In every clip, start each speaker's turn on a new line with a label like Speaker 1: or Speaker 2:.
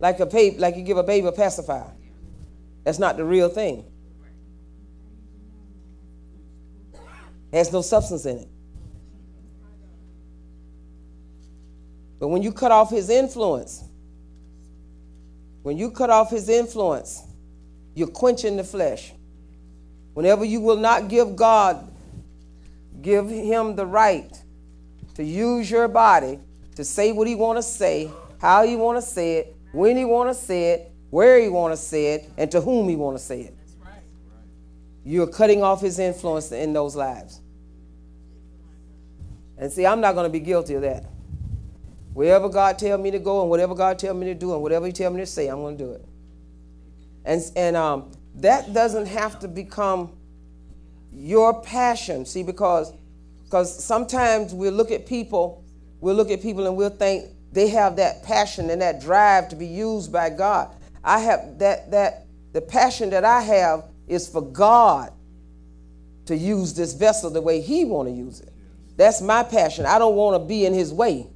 Speaker 1: like a baby, like you give a baby a pacifier. That's not the real thing. has no substance in it. But when you cut off his influence, when you cut off his influence, you're quenching the flesh. Whenever you will not give God, give him the right to use your body to say what he want to say, how he want to say it, when he want to say it, where he want to say it, and to whom he want to say it. You're cutting off his influence in those lives. And see, I'm not going to be guilty of that. Wherever God tell me to go and whatever God tell me to do and whatever he tell me to say, I'm going to do it. And, and um, that doesn't have to become your passion. See, because because sometimes we look at people, we'll look at people and we'll think they have that passion and that drive to be used by God. I have that that the passion that I have is for God to use this vessel the way He want to use it. That's my passion. I don't want to be in His way.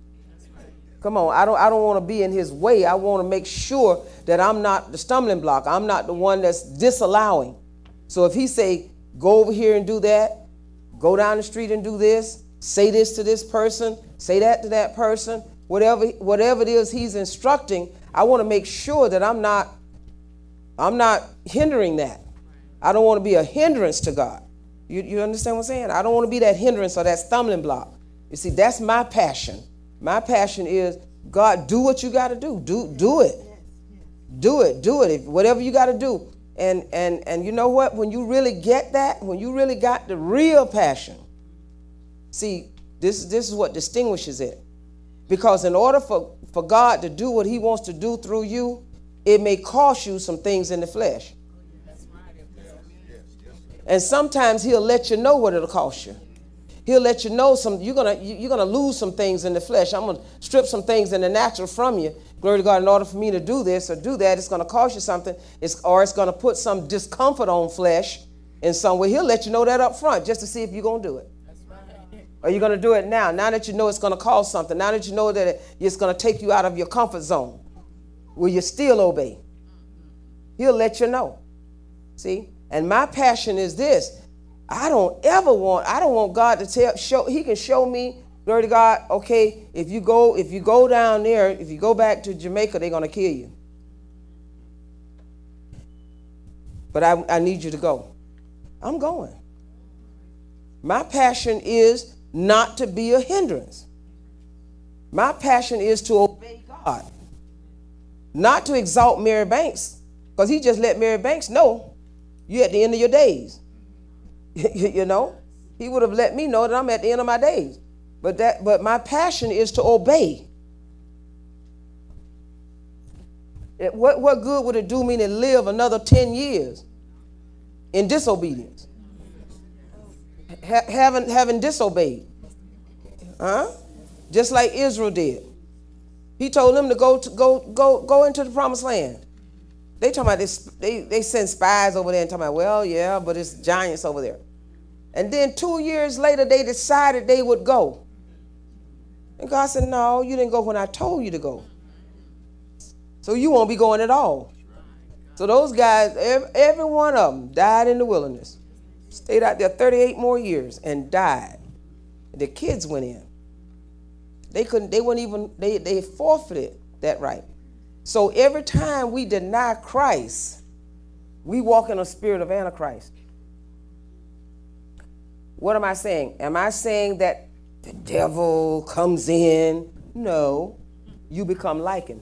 Speaker 1: Come on, I don't I don't want to be in His way. I want to make sure that I'm not the stumbling block. I'm not the one that's disallowing. So if He say go over here and do that, go down the street and do this, say this to this person, say that to that person, whatever whatever it is he's instructing, I want to make sure that I'm not I'm not hindering that. I don't want to be a hindrance to God. You, you understand what I'm saying? I don't want to be that hindrance or that stumbling block. You see, that's my passion. My passion is God, do what you got to do. Do do it. Do it. Do it. If, whatever you got to do. And and and you know what? When you really get that, when you really got the real passion, see, this this is what distinguishes it. Because in order for, for God to do what he wants to do through you, it may cost you some things in the flesh. And sometimes he'll let you know what it'll cost you. He'll let you know some you're gonna you're gonna lose some things in the flesh. I'm gonna strip some things in the natural from you. Glory to God, in order for me to do this or do that, it's gonna cost you something, it's, or it's gonna put some discomfort on flesh in some way. He'll let you know that up front just to see if you're gonna do it. Are you gonna do it now? Now that you know it's gonna cost something, now that you know that it's gonna take you out of your comfort zone, will you still obey? He'll let you know. See? And my passion is this I don't ever want, I don't want God to tell, show, he can show me, glory to God, okay, if you go, if you go down there, if you go back to Jamaica, they're going to kill you. But I, I need you to go. I'm going. My passion is not to be a hindrance. My passion is to obey God, not to exalt Mary Banks, because he just let Mary Banks know you're at the end of your days. you know, he would have let me know that I'm at the end of my days. But that but my passion is to obey. What, what good would it do me to live another 10 years in disobedience? Ha, having, having disobeyed. Huh? Just like Israel did. He told them to go to go go go into the promised land. They talking about this, they, they send spies over there and talking about, well, yeah, but it's giants over there. And then two years later, they decided they would go. And God said, No, you didn't go when I told you to go. So you won't be going at all. So those guys, every, every one of them died in the wilderness. Stayed out there 38 more years and died. The kids went in. They couldn't, they wouldn't even, they, they forfeited that right. So every time we deny Christ, we walk in a spirit of Antichrist. What am I saying? Am I saying that the devil comes in? No. You become like him.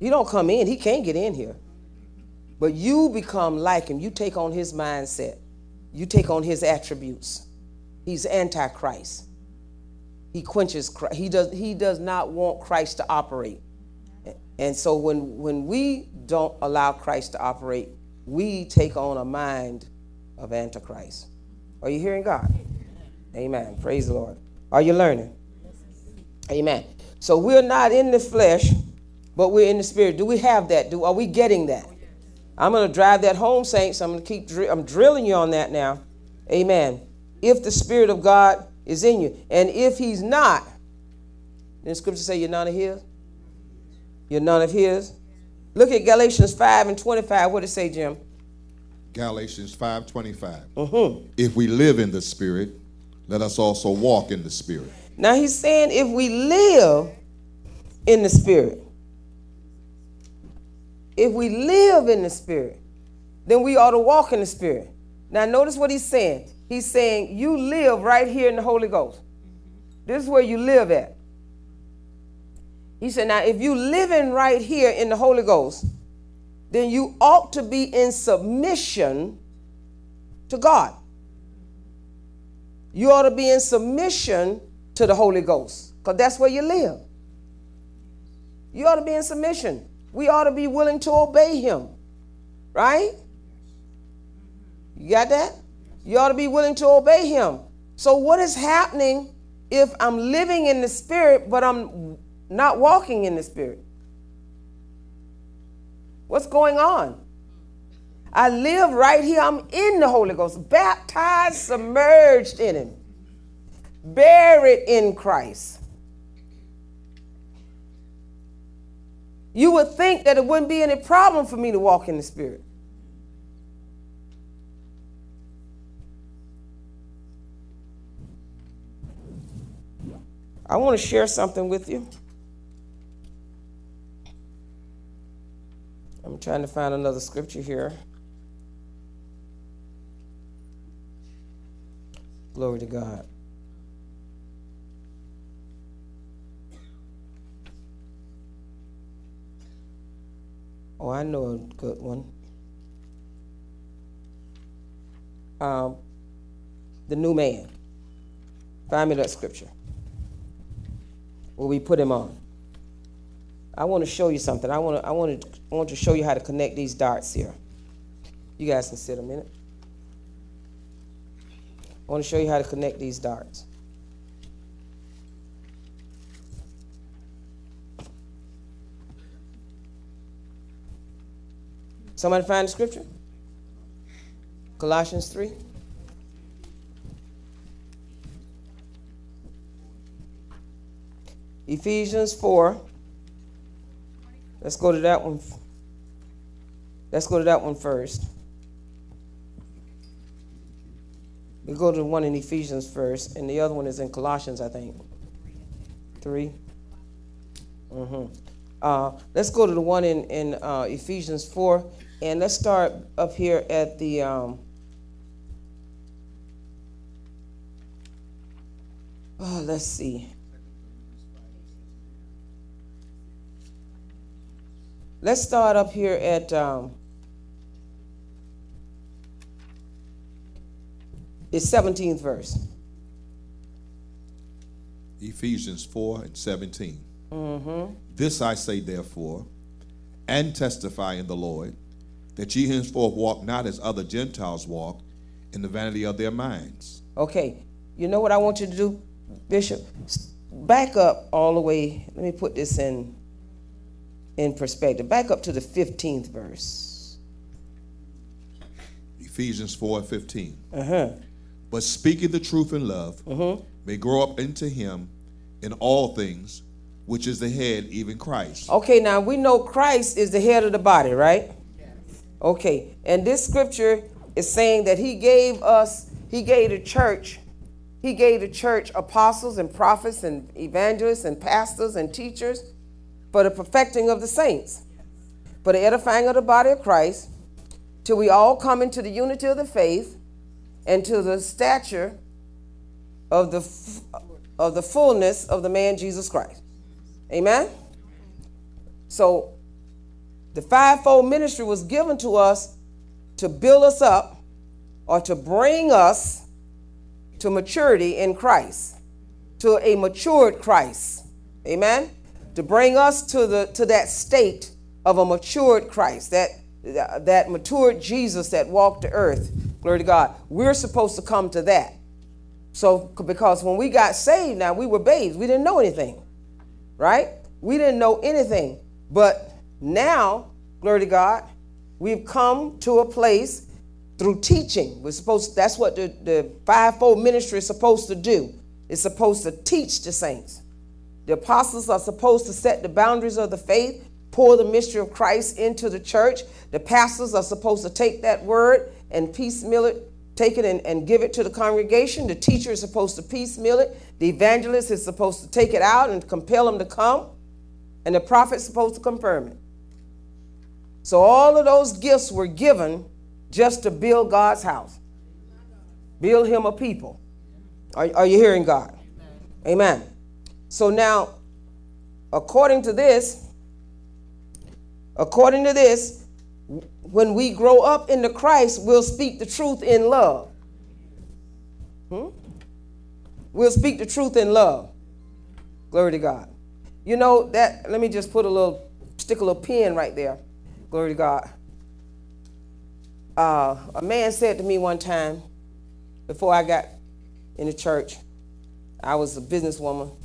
Speaker 1: He don't come in, he can't get in here. But you become like him. You take on his mindset. You take on his attributes. He's antichrist. He quenches Christ. He does, he does not want Christ to operate. And so when, when we don't allow Christ to operate, we take on a mind of Antichrist. Are you hearing God? Amen. Praise the Lord. Are you learning? Amen. So we're not in the flesh, but we're in the spirit. Do we have that? Do are we getting that? I'm going to drive that home, saints. I'm going to keep. I'm drilling you on that now. Amen. If the spirit of God is in you. And if he's not, then scripture say you're none of his. You're none of his. Look at Galatians 5 and 25. What did it say, Jim?
Speaker 2: Galatians 5:25. Mm-hmm. If we live in the spirit, let us also walk in the spirit.
Speaker 1: Now he's saying if we live in the spirit, if we live in the spirit, then we ought to walk in the spirit. Now notice what he's saying. He's saying you live right here in the Holy Ghost. This is where you live at. He said, now if you living right here in the Holy Ghost, then you ought to be in submission to God. You ought to be in submission to the Holy Ghost, because that's where you live. You ought to be in submission. We ought to be willing to obey Him, right? You got that? You ought to be willing to obey Him. So, what is happening if I'm living in the Spirit, but I'm not walking in the Spirit? What's going on? I live right here. I'm in the Holy Ghost, baptized, submerged in Him, buried in Christ. You would think that it wouldn't be any problem for me to walk in the Spirit. I want to share something with you. I'm trying to find another scripture here. Glory to God. Oh, I know a good one. Um, the new man. Find me that scripture. Where we put him on. I want to show you something. I want to, I want to, I want to show you how to connect these dots here. You guys can sit a minute. I want to show you how to connect these dots. Somebody find the scripture? Colossians 3. Ephesians 4. Let's go to that one. Let's go to that one first. We go to the one in Ephesians first, and the other one is in Colossians, I think. 3 Mm-hmm. Uh, let's go to the one in in uh, Ephesians four, and let's start up here at the. Um, oh, let's see. Let's start up here at um, the 17th verse.
Speaker 2: Ephesians 4 and 17. This I say, therefore, and testify in the Lord, that ye henceforth walk not as other Gentiles walk, in the vanity of their minds.
Speaker 1: Okay, you know what I want you to do, Bishop? Back up all the way. Let me put this in in perspective. Back up to the 15th verse.
Speaker 2: Ephesians 4 and 15.
Speaker 1: Uh-huh.
Speaker 2: But speaking the truth in love, uh-huh. may grow up into him in all things, which is the head, even Christ.
Speaker 1: Okay, now we know Christ is the head of the body, right? Okay, and this scripture is saying that he gave us, he gave the church, he gave the church apostles and prophets and evangelists and pastors and teachers for the perfecting of the saints, for the edifying of the body of Christ, till we all come into the unity of the faith and to the stature of the of the fullness of the man Jesus Christ. Amen. So the fivefold ministry was given to us to build us up or to bring us to maturity in Christ, to a matured Christ. Amen. To bring us to the to that state of a matured Christ, that that matured Jesus that walked the earth. Glory to God. We're supposed to come to that. So because when we got saved, now we were babes. We didn't know anything right? We didn't know anything. But now, glory to God, we've come to a place through teaching. We're supposed that's what the, the fivefold ministry is supposed to do. It's supposed to teach the saints. The apostles are supposed to set the boundaries of the faith, pour the mystery of Christ into the church. The pastors are supposed to take that word and piecemeal it, take it and, and give it to the congregation. The teacher is supposed to piecemeal it. The evangelist is supposed to take it out and compel them to come. And the prophet is supposed to confirm it. So all of those gifts were given just to build God's house, build him a people. Are, are you hearing God? Amen. Amen. So now, according to this, according to this, when we grow up into Christ, we'll speak the truth in love. Hmm? We'll speak the truth in love. Glory to God. You know that, let me just put a little, stick a little pin right there. Glory to God. Uh, a man said to me one time, before I got in the church, I was a businesswoman,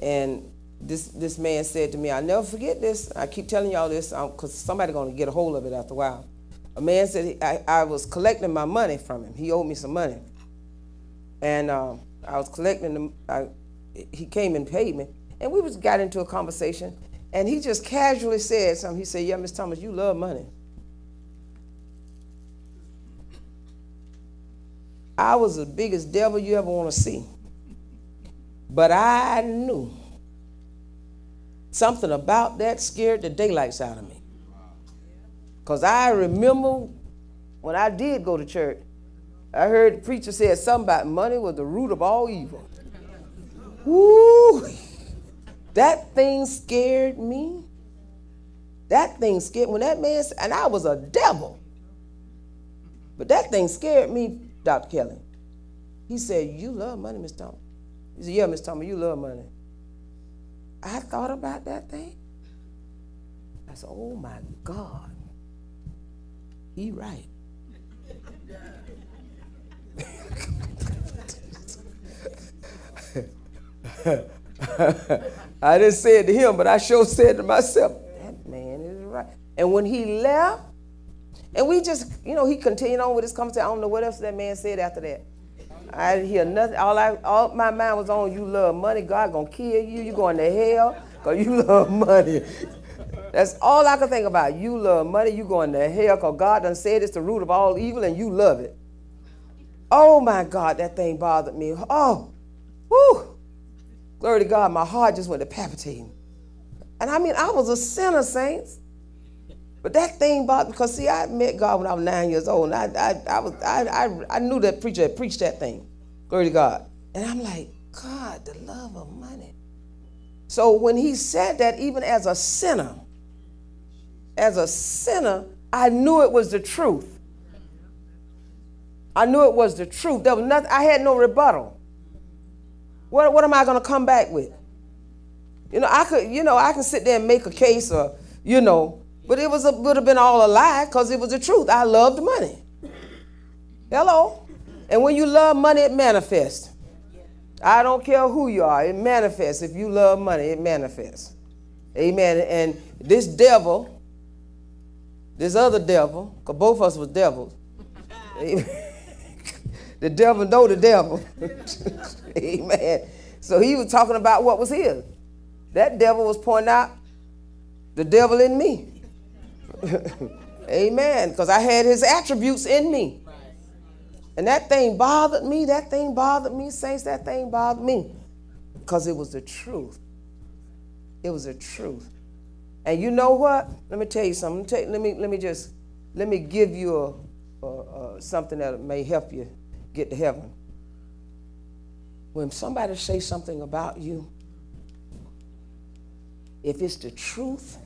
Speaker 1: and this this man said to me, "I'll never forget this. I keep telling y'all this because somebody's going to get a hold of it after a while." A man said he, I, I was collecting my money from him. He owed me some money, and um, I was collecting them. I, he came and paid me, and we was got into a conversation. And he just casually said something. He said, "Yeah, Miss Thomas, you love money." I was the biggest devil you ever want to see. But I knew something about that scared the daylights out of me. Because I remember when I did go to church, I heard the preacher say something about money was the root of all evil. Woo! That thing scared me. That thing scared when that man and I was a devil. But that thing scared me Dr. Kelly. He said, You love money, Miss Thomas. He said, Yeah, Miss Thomas, you love money. I thought about that thing. I said, Oh my God. He right. I didn't say it to him, but I sure said to myself, that man is right. And when he left, and we just, you know, he continued on with his conversation. I don't know what else that man said after that. I didn't hear nothing. All I, all my mind was on, you love money. God gonna kill you. You going to hell because you love money. That's all I can think about. You love money. You going to hell because God done said it's the root of all evil and you love it. Oh my God, that thing bothered me. Oh, whoo. Glory to God, my heart just went to palpitating. And I mean, I was a sinner, saints. But that thing about because see, I met God when I was nine years old, and I I, I was I, I I knew that preacher had preached that thing. Glory to God. And I'm like, God, the love of money. So when he said that, even as a sinner, as a sinner, I knew it was the truth. I knew it was the truth. There was nothing, I had no rebuttal. What, what am I going to come back with? You know, I could, you know, I can sit there and make a case or, you know, but it was a, would have been all a lie because it was the truth. I loved money. Hello. And when you love money, it manifests. I don't care who you are, it manifests. If you love money, it manifests. Amen. And this devil, this other devil, because both of us were devils. the devil know the devil. Amen. So he was talking about what was his. That devil was pointing out the devil in me. Amen. Because I had his attributes in me. And that thing bothered me. That thing bothered me, saints. That thing bothered me. Because it was the truth. It was the truth. And you know what? Let me tell you something. Let me, let me, just, let me give you a, a, a, something that may help you get to heaven. When somebody says something about you, if it's the truth,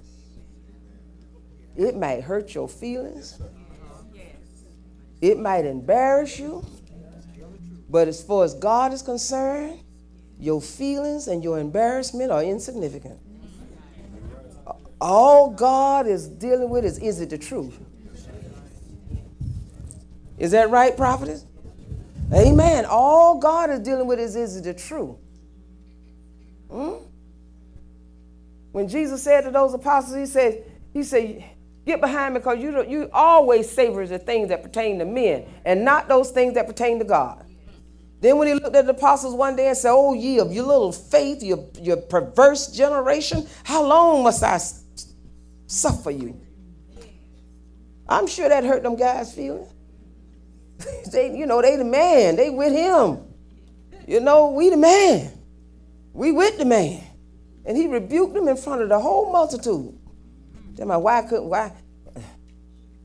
Speaker 1: it might hurt your feelings. It might embarrass you. But as far as God is concerned, your feelings and your embarrassment are insignificant. All God is dealing with is is it the truth? Is that right, prophetess? Amen. All God is dealing with is is the truth? Hmm? When Jesus said to those apostles, he said, he said, Get behind me because you, you always savor the things that pertain to men and not those things that pertain to God. Then when he looked at the apostles one day and said, Oh, ye of your little faith, your, your perverse generation, how long must I suffer you. I'm sure that hurt them guys' feelings. they, you know, they the man. They with him. You know, we the man. We with the man. And he rebuked them in front of the whole multitude. Tell me, why couldn't, why?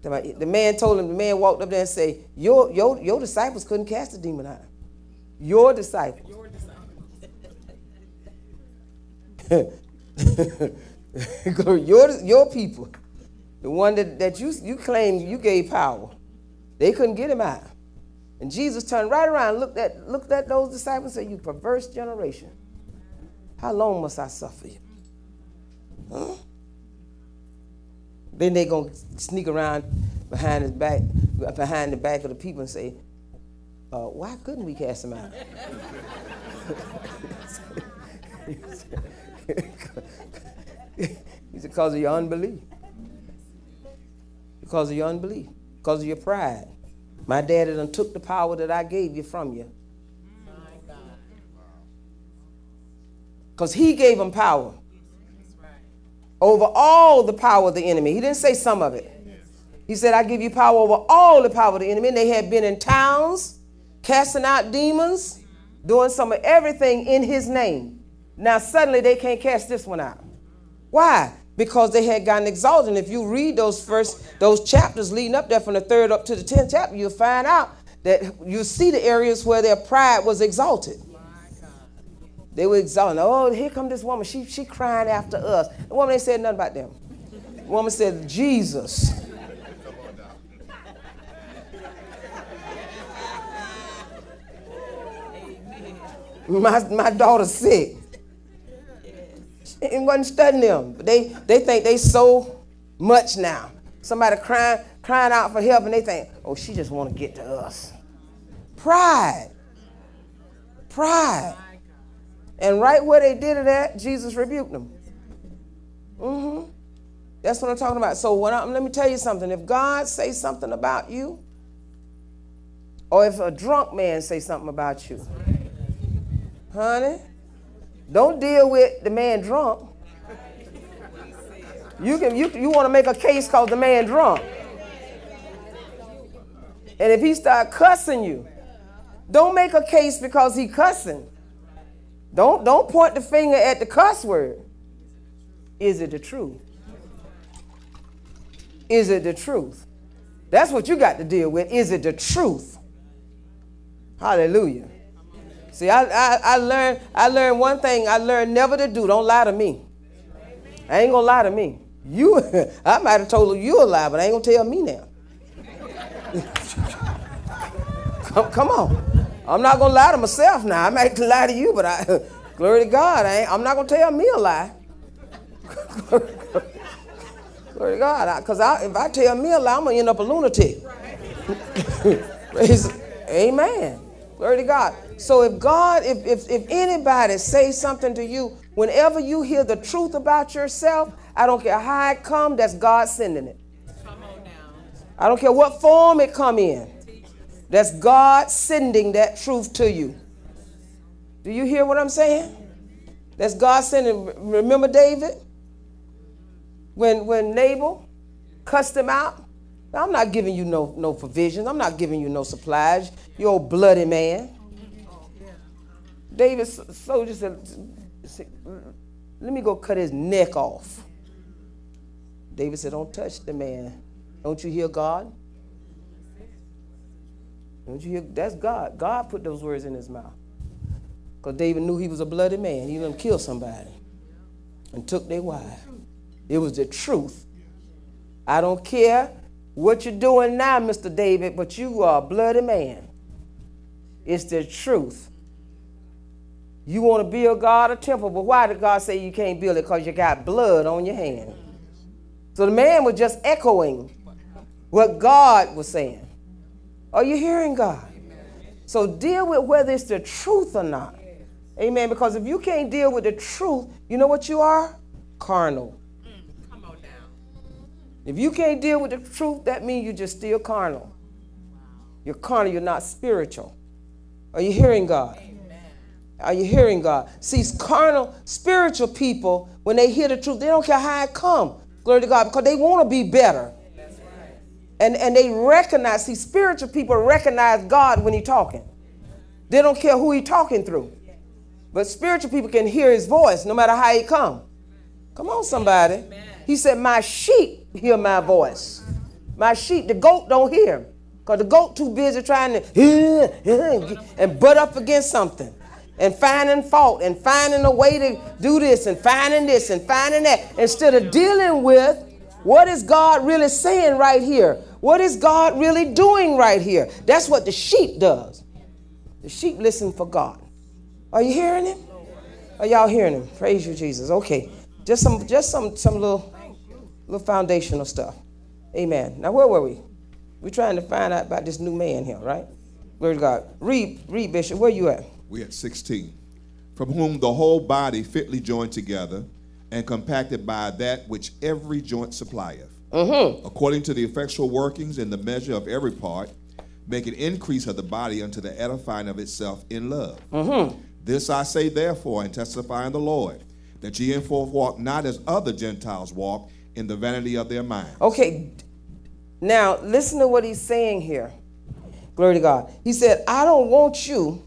Speaker 1: The man told him, the man walked up there and said, your, your, your disciples couldn't cast the demon out. Your disciples. Your disciples. your, your people. The one that, that you, you claim you gave power. They couldn't get him out. And Jesus turned right around, looked at, looked at those disciples and said, You perverse generation. How long must I suffer you? Huh? Then they gonna sneak around behind his back, behind the back of the people and say, uh, "Why couldn't we cast him out?" he said, "Because of your unbelief. Because of your unbelief. Because of your pride. My daddy done took the power that I gave you from you." Because he gave him power over all the power of the enemy. He didn't say some of it. He said, I give you power over all the power of the enemy. And they had been in towns, casting out demons, doing some of everything in his name. Now suddenly they can't cast this one out. Why? Because they had gotten exalted. And if you read those first, those chapters leading up there from the third up to the tenth chapter, you'll find out that you see the areas where their pride was exalted. They were exalting. Oh, here come this woman. She, she crying after us. The woman ain't said nothing about them. The woman said, Jesus. my, my daughter's sick. She wasn't studying them. But they, they think they so much now. Somebody crying, crying out for help, and they think, oh, she just want to get to us. Pride. Pride. And right where they did it at, Jesus rebuked them. Mm-hmm. That's what I'm talking about. So I, let me tell you something. If God says something about you, or if a drunk man say something about you, honey, don't deal with the man drunk. You can you, you want to make a case called the man drunk. And if he start cussing you, don't make a case because he cussing. Don't, don't point the finger at the cuss word. Is it the truth? Is it the truth? That's what you got to deal with. Is it the truth? Hallelujah. See, I, I, I learned I learned one thing. I learned never to do. Don't lie to me. I ain't gonna lie to me. You, I might have told you a lie, but I ain't gonna tell me now. come, come on. I'm not gonna lie to myself now. I might lie to you, but I glory to God. I am not gonna tell me a lie. glory to God, because if I tell me a lie, I'm gonna end up a lunatic. Amen. Glory to God. So if God, if, if if anybody says something to you, whenever you hear the truth about yourself, I don't care how it come, that's God sending it. Come on now. I don't care what form it come in. That's God sending that truth to you. Do you hear what I'm saying? That's God sending. Remember David? When when Nabal cussed him out? I'm not giving you no, no provisions. I'm not giving you no supplies. You old bloody man. David soldier said, let me go cut his neck off. David said, don't touch the man. Don't you hear God? Don't you hear? That's God. God put those words in his mouth. Because David knew he was a bloody man. He done kill somebody and took their wife. It was the truth. I don't care what you're doing now, Mr. David, but you are a bloody man. It's the truth. You want to build God a temple, but why did God say you can't build it? Because you got blood on your hand. So the man was just echoing what God was saying. Are you hearing God? So deal with whether it's the truth or not. Amen. Because if you can't deal with the truth, you know what you are? Carnal. Come on now. If you can't deal with the truth, that means you're just still carnal. You're carnal, you're not spiritual. Are you hearing God? Are you hearing God? See, carnal, spiritual people, when they hear the truth, they don't care how it come. Glory to God, because they want to be better. And, and they recognize, see, spiritual people recognize God when He's talking. They don't care who He's talking through. But spiritual people can hear His voice no matter how He come. Come on, somebody. He said, My sheep hear my voice. My sheep, the goat don't hear. Because the goat too busy trying to and butt up against something and finding fault and finding a way to do this and finding this and finding that instead of dealing with what is God really saying right here? What is God really doing right here? That's what the sheep does. The sheep listen for God. Are you hearing him? Are y'all hearing him? Praise you, Jesus. Okay. Just some just some some little little foundational stuff. Amen. Now where were we? We're trying to find out about this new man here, right? Glory to God. Read, read, Bishop. Where you at?
Speaker 2: We at 16. From whom the whole body fitly joined together and compacted by that which every joint supplieth,
Speaker 1: Mm-hmm.
Speaker 2: according to the effectual workings and the measure of every part, make an increase of the body unto the edifying of itself in love.
Speaker 1: Mm-hmm.
Speaker 2: This I say therefore, and testify in the Lord, that ye henceforth walk not as other Gentiles walk in the vanity of their mind.
Speaker 1: Okay. Now listen to what he's saying here. Glory to God. He said, I don't want you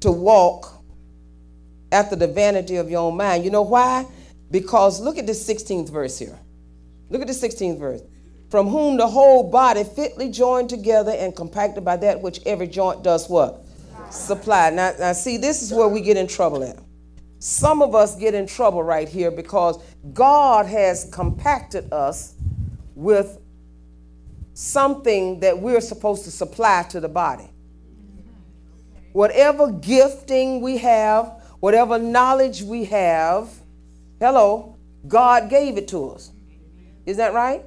Speaker 1: to walk after the vanity of your own mind. You know why? Because look at the 16th verse here. Look at the 16th verse. From whom the whole body fitly joined together and compacted by that which every joint does what? Supply. Now, now see, this is where we get in trouble at. Some of us get in trouble right here because God has compacted us with something that we're supposed to supply to the body. Whatever gifting we have, whatever knowledge we have, hello, God gave it to us. Is that right?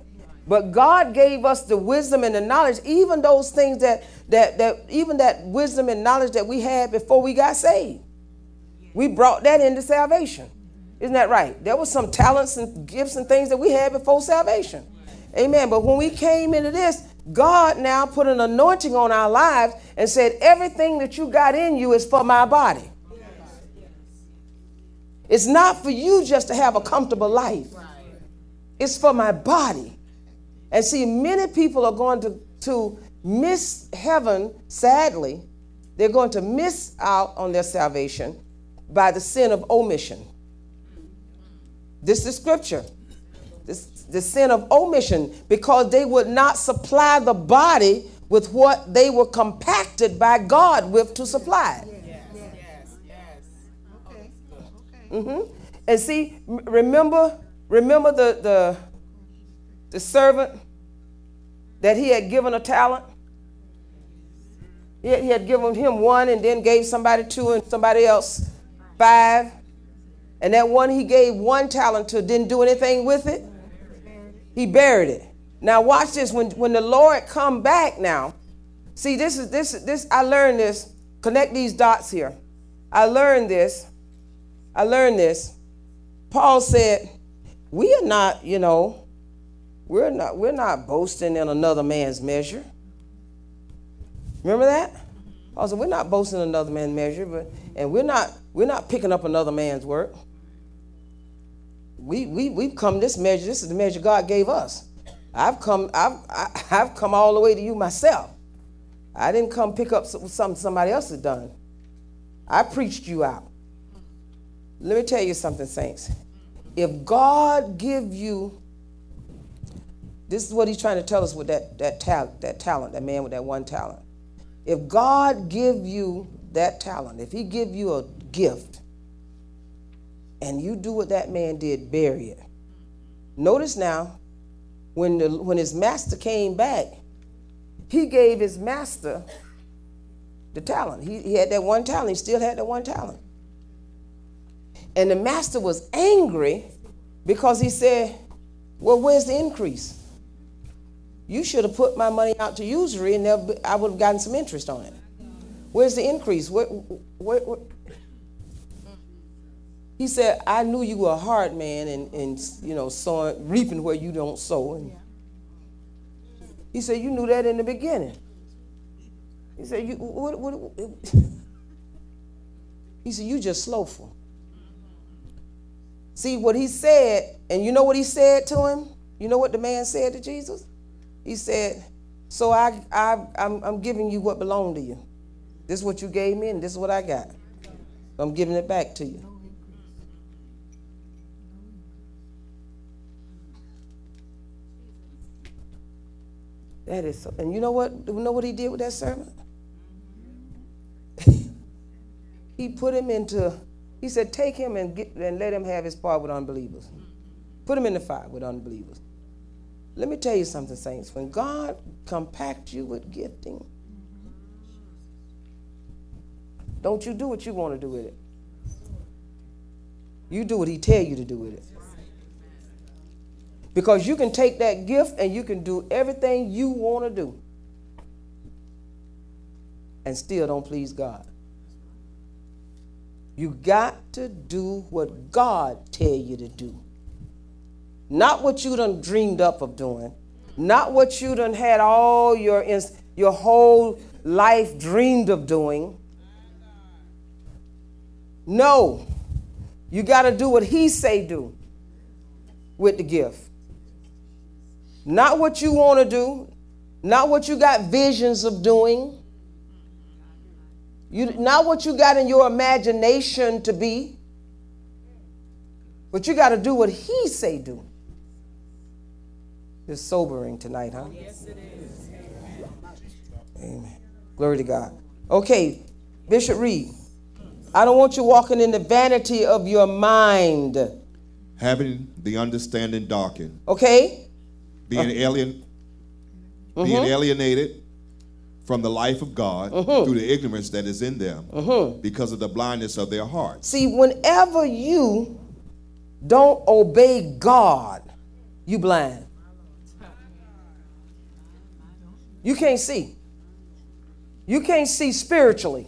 Speaker 1: But God gave us the wisdom and the knowledge, even those things that that that even that wisdom and knowledge that we had before we got saved. We brought that into salvation. Isn't that right? There was some talents and gifts and things that we had before salvation. Amen. But when we came into this, God now put an anointing on our lives and said, everything that you got in you is for my body. It's not for you just to have a comfortable life. It's for my body. And see, many people are going to, to miss heaven, sadly. They're going to miss out on their salvation by the sin of omission. This is scripture. This, the sin of omission, because they would not supply the body with what they were compacted by God with to supply it.
Speaker 3: Yes, yes, yes. Okay.
Speaker 1: Mm-hmm. And see, remember, remember the, the the servant that he had given a talent. He had, he had given him one and then gave somebody two and somebody else five. And that one he gave one talent to didn't do anything with it. He buried it. Now watch this. When when the Lord come back now, see this is this this I learned this. Connect these dots here. I learned this. I learned this. Paul said, "We are not, you know, we're not we're not boasting in another man's measure." Remember that? Paul said, "We're not boasting in another man's measure, but and we're not we're not picking up another man's work. We we we've come this measure. This is the measure God gave us. I've come I've I, I've come all the way to you myself. I didn't come pick up something somebody else had done. I preached you out. Let me tell you something, saints. If God give you, this is what he's trying to tell us with that, that talent, that talent, that man with that one talent. If God give you that talent, if he give you a gift, and you do what that man did, bury it. Notice now, when the when his master came back, he gave his master the talent. He, he had that one talent. He still had that one talent. And the master was angry because he said, Well, where's the increase? You should have put my money out to usury and I would have gotten some interest on it. Where's the increase? Where, where, where? He said, I knew you were a hard man and, and you know, sowing, reaping where you don't sow. And he said, You knew that in the beginning. He said, You what, what, what? He said, You just slowful. See what he said, and you know what he said to him? You know what the man said to Jesus? He said, So I, I, I'm, I'm giving you what belonged to you. This is what you gave me, and this is what I got. I'm giving it back to you. That is so. And you know what? You know what he did with that servant? he put him into. He said, "Take him and get and let him have his part with unbelievers. Put him in the fire with unbelievers." Let me tell you something, saints. When God compact you with gifting, don't you do what you want to do with it. You do what He tell you to do with it. Because you can take that gift and you can do everything you want to do and still don't please God. You got to do what God tell you to do. Not what you done dreamed up of doing. Not what you done had all your, your whole life dreamed of doing. No. You got to do what he say do with the gift. Not what you want to do, not what you got visions of doing, you, not what you got in your imagination to be, but you got to do what he say do. It's sobering tonight, huh? Yes, it is. Amen. Glory to God. Okay, Bishop Reed. I don't want you walking in the vanity of your mind.
Speaker 2: Having the understanding darkened.
Speaker 1: Okay?
Speaker 2: being alien, mm-hmm. being alienated from the life of God mm-hmm. through the ignorance that is in them mm-hmm. because of the blindness of their hearts.
Speaker 1: See, whenever you don't obey God, you blind. You can't see. You can't see spiritually.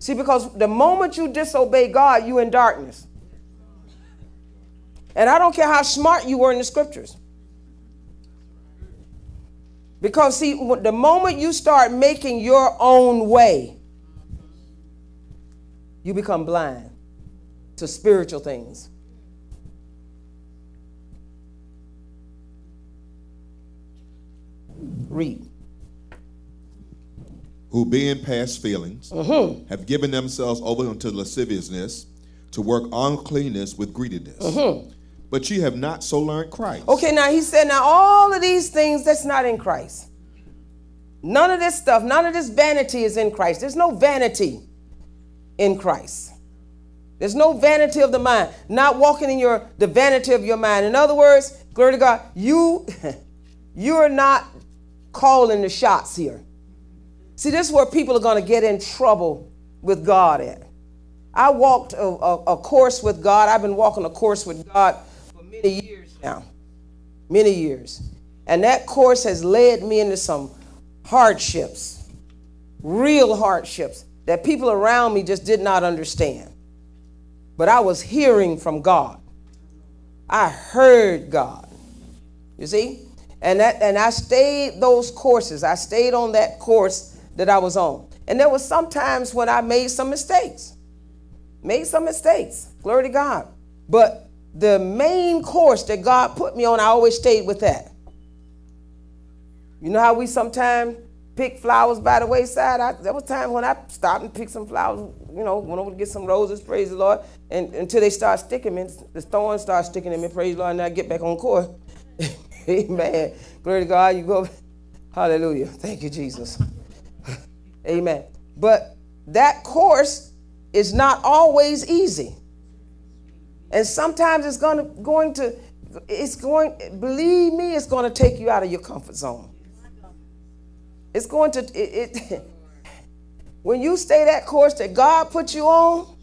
Speaker 1: See, because the moment you disobey God, you in darkness. And I don't care how smart you were in the scriptures. Because, see, the moment you start making your own way, you become blind to spiritual things. Read.
Speaker 2: Who, being past feelings, mm-hmm. have given themselves over unto lasciviousness to work uncleanness with greediness. Mm-hmm but you have not so learned Christ.
Speaker 1: Okay, now he said, now all of these things that's not in Christ. None of this stuff, none of this vanity is in Christ. There's no vanity in Christ. There's no vanity of the mind. Not walking in your the vanity of your mind. In other words, glory to God, you you are not calling the shots here. See, this is where people are going to get in trouble with God at. I walked a, a, a course with God. I've been walking a course with God for many years now. Many years. And that course has led me into some hardships, real hardships that people around me just did not understand. But I was hearing from God. I heard God. You see? And that and I stayed those courses. I stayed on that course that I was on. And there was some times when I made some mistakes. Made some mistakes. Glory to God. But the main course that God put me on, I always stayed with that. You know how we sometimes pick flowers by the wayside? I, there was times when I stopped and picked some flowers, you know, went over to get some roses, praise the Lord, and until they start sticking me, the thorns start sticking in me, praise the Lord, and I get back on course. Amen. Glory to God. You go. Hallelujah. Thank you, Jesus. Amen. But that course is not always easy. And sometimes it's gonna going to it's going believe me, it's going to take you out of your comfort zone. It's going to it, it when you stay that course that God put you on,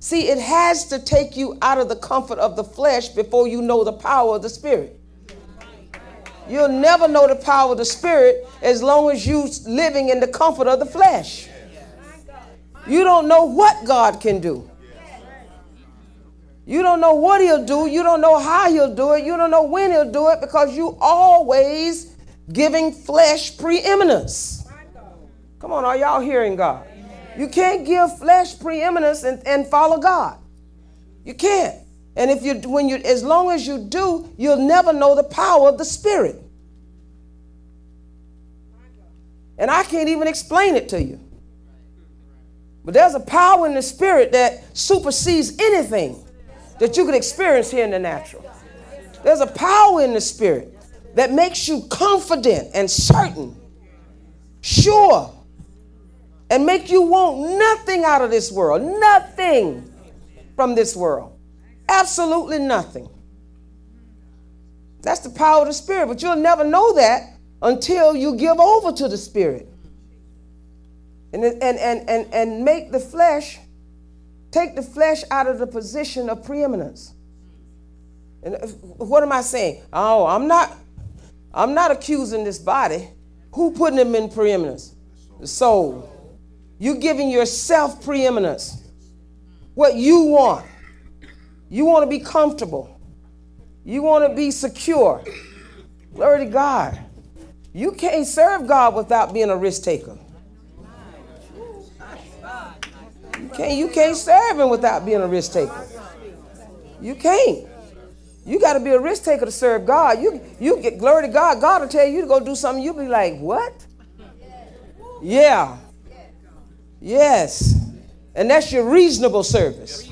Speaker 1: see, it has to take you out of the comfort of the flesh before you know the power of the spirit. You'll never know the power of the spirit as long as you're living in the comfort of the flesh. You don't know what God can do. You don't know what he'll do. You don't know how he'll do it. You don't know when he'll do it because you always giving flesh preeminence. Come on, are y'all hearing God? You can't give flesh preeminence and, and follow God. You can't. And if you when you as long as you do, you'll never know the power of the spirit. And I can't even explain it to you. But there's a power in the spirit that supersedes anything that you could experience here in the natural. There's a power in the spirit that makes you confident and certain, sure, and make you want nothing out of this world, nothing from this world. Absolutely nothing. That's the power of the Spirit, but you'll never know that until you give over to the Spirit. And, and, and, and, and make the flesh, take the flesh out of the position of preeminence. And uh, what am I saying? Oh, I'm not, I'm not accusing this body. Who putting him in preeminence? The soul. You giving yourself preeminence. What you want. You want to be comfortable. You want to be secure. Glory to God. You can't serve God without being a risk taker. You can't, you can't serve him without being a risk taker. You can't. You got to be a risk taker to serve God. You, you get glory to God. God will tell you to go do something. You'll be like, what? Yeah. Yes. And that's your reasonable service.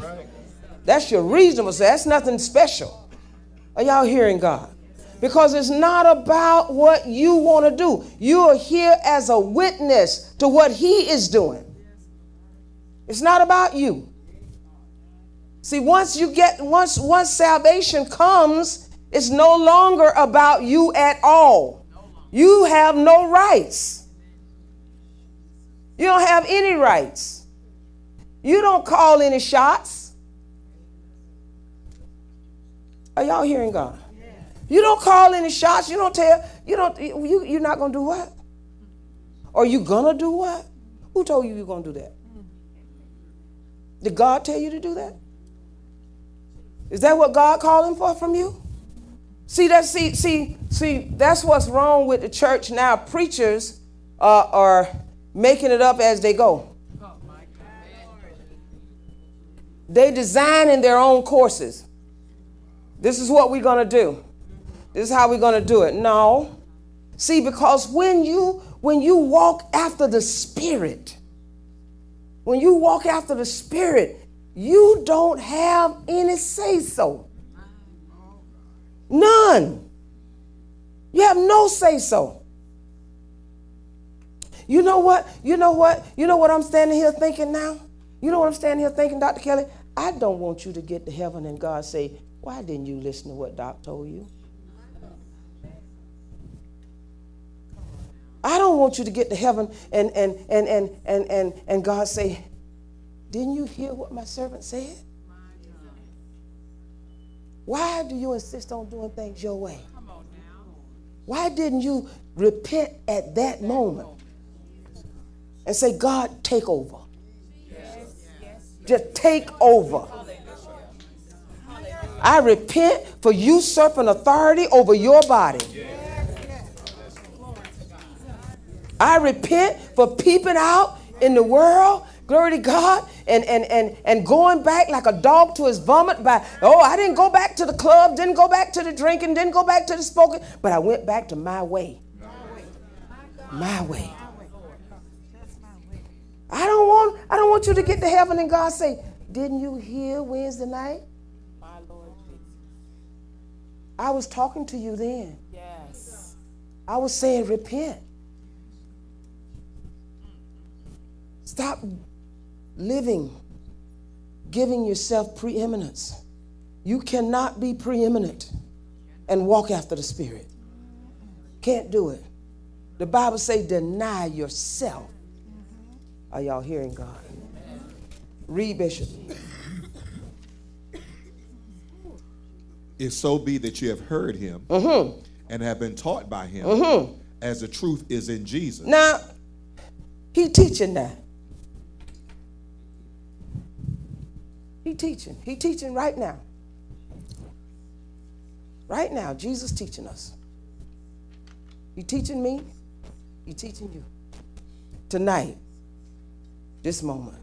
Speaker 1: That's your reasonable service. That's nothing special. Are y'all hearing God? Because it's not about what you want to do. You are here as a witness to what He is doing. It's not about you. See, once you get once once salvation comes, it's no longer about you at all. You have no rights. You don't have any rights. You don't call any shots. Are y'all hearing God? You don't call any shots. You don't tell. You don't. You you're not gonna do what? Are you gonna do what? Who told you you're gonna do that? Did God tell you to do that? Is that what God calling for from you? See that see see see that's what's wrong with the church now. Preachers uh, are making it up as they go. They design in their own courses. This is what we're gonna do. This is how we're gonna do it. No. See, because when you when you walk after the spirit, when you walk after the Spirit, you don't have any say so. None. You have no say so. You know what? You know what? You know what I'm standing here thinking now? You know what I'm standing here thinking, Dr. Kelly? I don't want you to get to heaven and God say, Why didn't you listen to what Doc told you? I don't want you to get to heaven and and and and and and, and God say, Didn't you hear what my servant said? Why do you insist on doing things your way? Why didn't you repent at that moment and say, God, take over? Just take over. I repent for usurping authority over your body. I repent for peeping out in the world, glory to God, and, and, and, and going back like a dog to his vomit by, oh, I didn't go back to the club, didn't go back to the drinking, didn't go back to the smoking, but I went back to my way. My way. I don't want I don't want you to get to heaven and God say, Didn't you hear Wednesday night?
Speaker 3: My Lord Jesus.
Speaker 1: I was talking to you then.
Speaker 3: Yes.
Speaker 1: I was saying repent. Stop living, giving yourself preeminence. You cannot be preeminent and walk after the Spirit. Can't do it. The Bible say deny yourself. Are y'all hearing God? Read, Bishop.
Speaker 2: If so be that you have heard him
Speaker 1: Mm-hmm.
Speaker 2: and have been taught by him, as the truth is in Jesus.
Speaker 1: Now, he teaching that. He teaching. He teaching right now. Right now, Jesus teaching us. He teaching me. He teaching you. Tonight, this moment.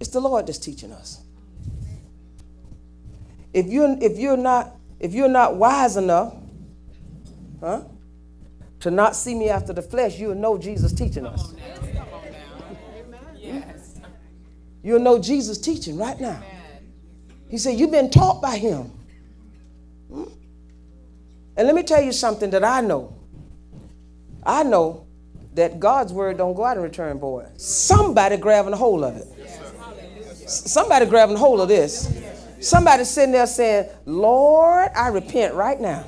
Speaker 1: It's the Lord that's teaching us. If you're, if you're not if you're not wise enough, huh, to not see me after the flesh, you'll know Jesus teaching us. You'll know Jesus teaching right now. He said, You've been taught by him. And let me tell you something that I know. I know that God's word don't go out and return void. Somebody grabbing a hold of it. Somebody grabbing a hold of this. Somebody sitting there saying, Lord, I repent right now.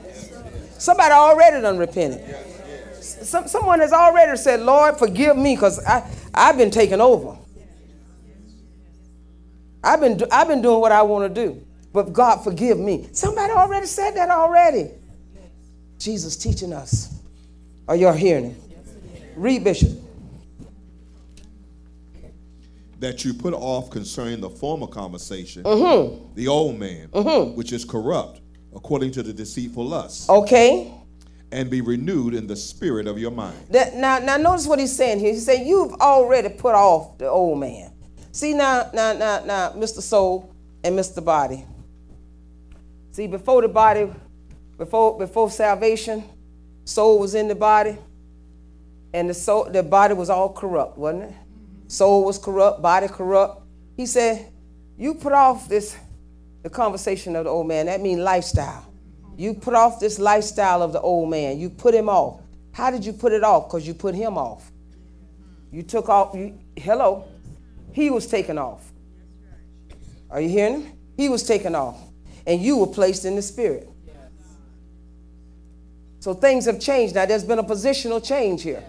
Speaker 1: Somebody already done repented. Some, someone has already said, Lord, forgive me because I've been taken over. I've been, I've been doing what I want to do. But God, forgive me. Somebody already said that already. Jesus teaching us. Are y'all hearing it? Read, Bishop.
Speaker 2: That you put off concerning the former conversation, mm-hmm. the old man, mm-hmm. which is corrupt, according to the deceitful lust.
Speaker 1: Okay.
Speaker 2: And be renewed in the spirit of your mind.
Speaker 1: That, now, now notice what he's saying here. He's saying you've already put off the old man. See now, now, now, now, Mr. Soul and Mr. Body. See, before the body, before before salvation, soul was in the body, and the soul, the body was all corrupt, wasn't it? Soul was corrupt, body corrupt. He said, "You put off this, the conversation of the old man. That means lifestyle. You put off this lifestyle of the old man. You put him off. How did you put it off? Because you put him off. You took off. You, hello, he was taken off. Are you hearing him? He was taken off, and you were placed in the spirit. So things have changed. Now there's been a positional change here.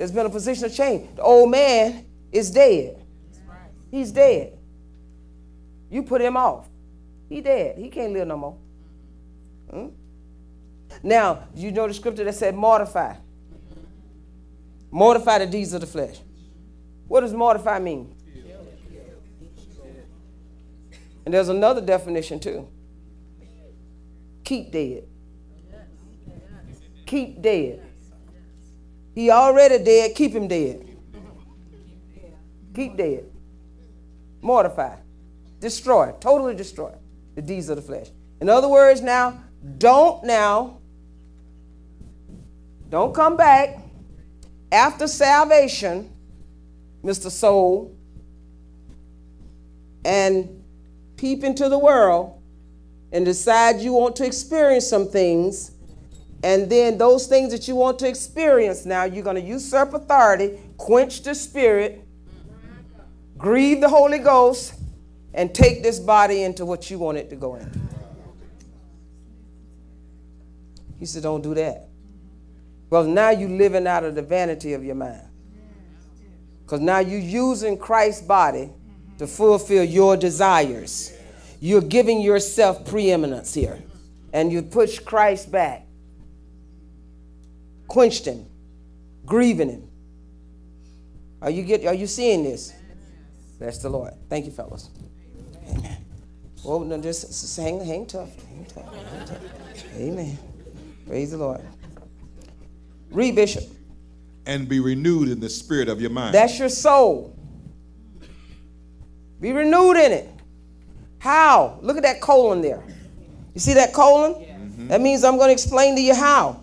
Speaker 1: There's been a position of change. The old man is dead. He's dead. You put him off. He dead. He can't live no more. Hmm? Now, you know the scripture that said mortify. Mortify the deeds of the flesh. What does mortify mean? And there's another definition too. Keep dead. Keep dead. He already dead, keep him dead. Keep dead. Mortify. Destroy. Totally destroy the deeds of the flesh. In other words, now, don't now, don't come back after salvation Mr. Soul, and peep into the world and decide you want to experience some things, and then those things that you want to experience now, you're going to usurp authority, quench the spirit, grieve the Holy Ghost, and take this body into what you want it to go into. He said, Don't do that. Well, now you're living out of the vanity of your mind. Because now you're using Christ's body to fulfill your desires. You're giving yourself preeminence here. And you push Christ back, quenched him, grieving him. Are you, get, are you seeing this? That's the Lord. Thank you, fellas. Amen. Well, no, just, hang, hang tough. Hang tough. Hang tough. Amen. Praise the Lord. Read, Bishop
Speaker 2: and be renewed in the spirit of your mind.
Speaker 1: That's your soul. Be renewed in it. How? Look at that colon there. You see that colon? Yeah. Mm-hmm. That means I'm going to explain to you how.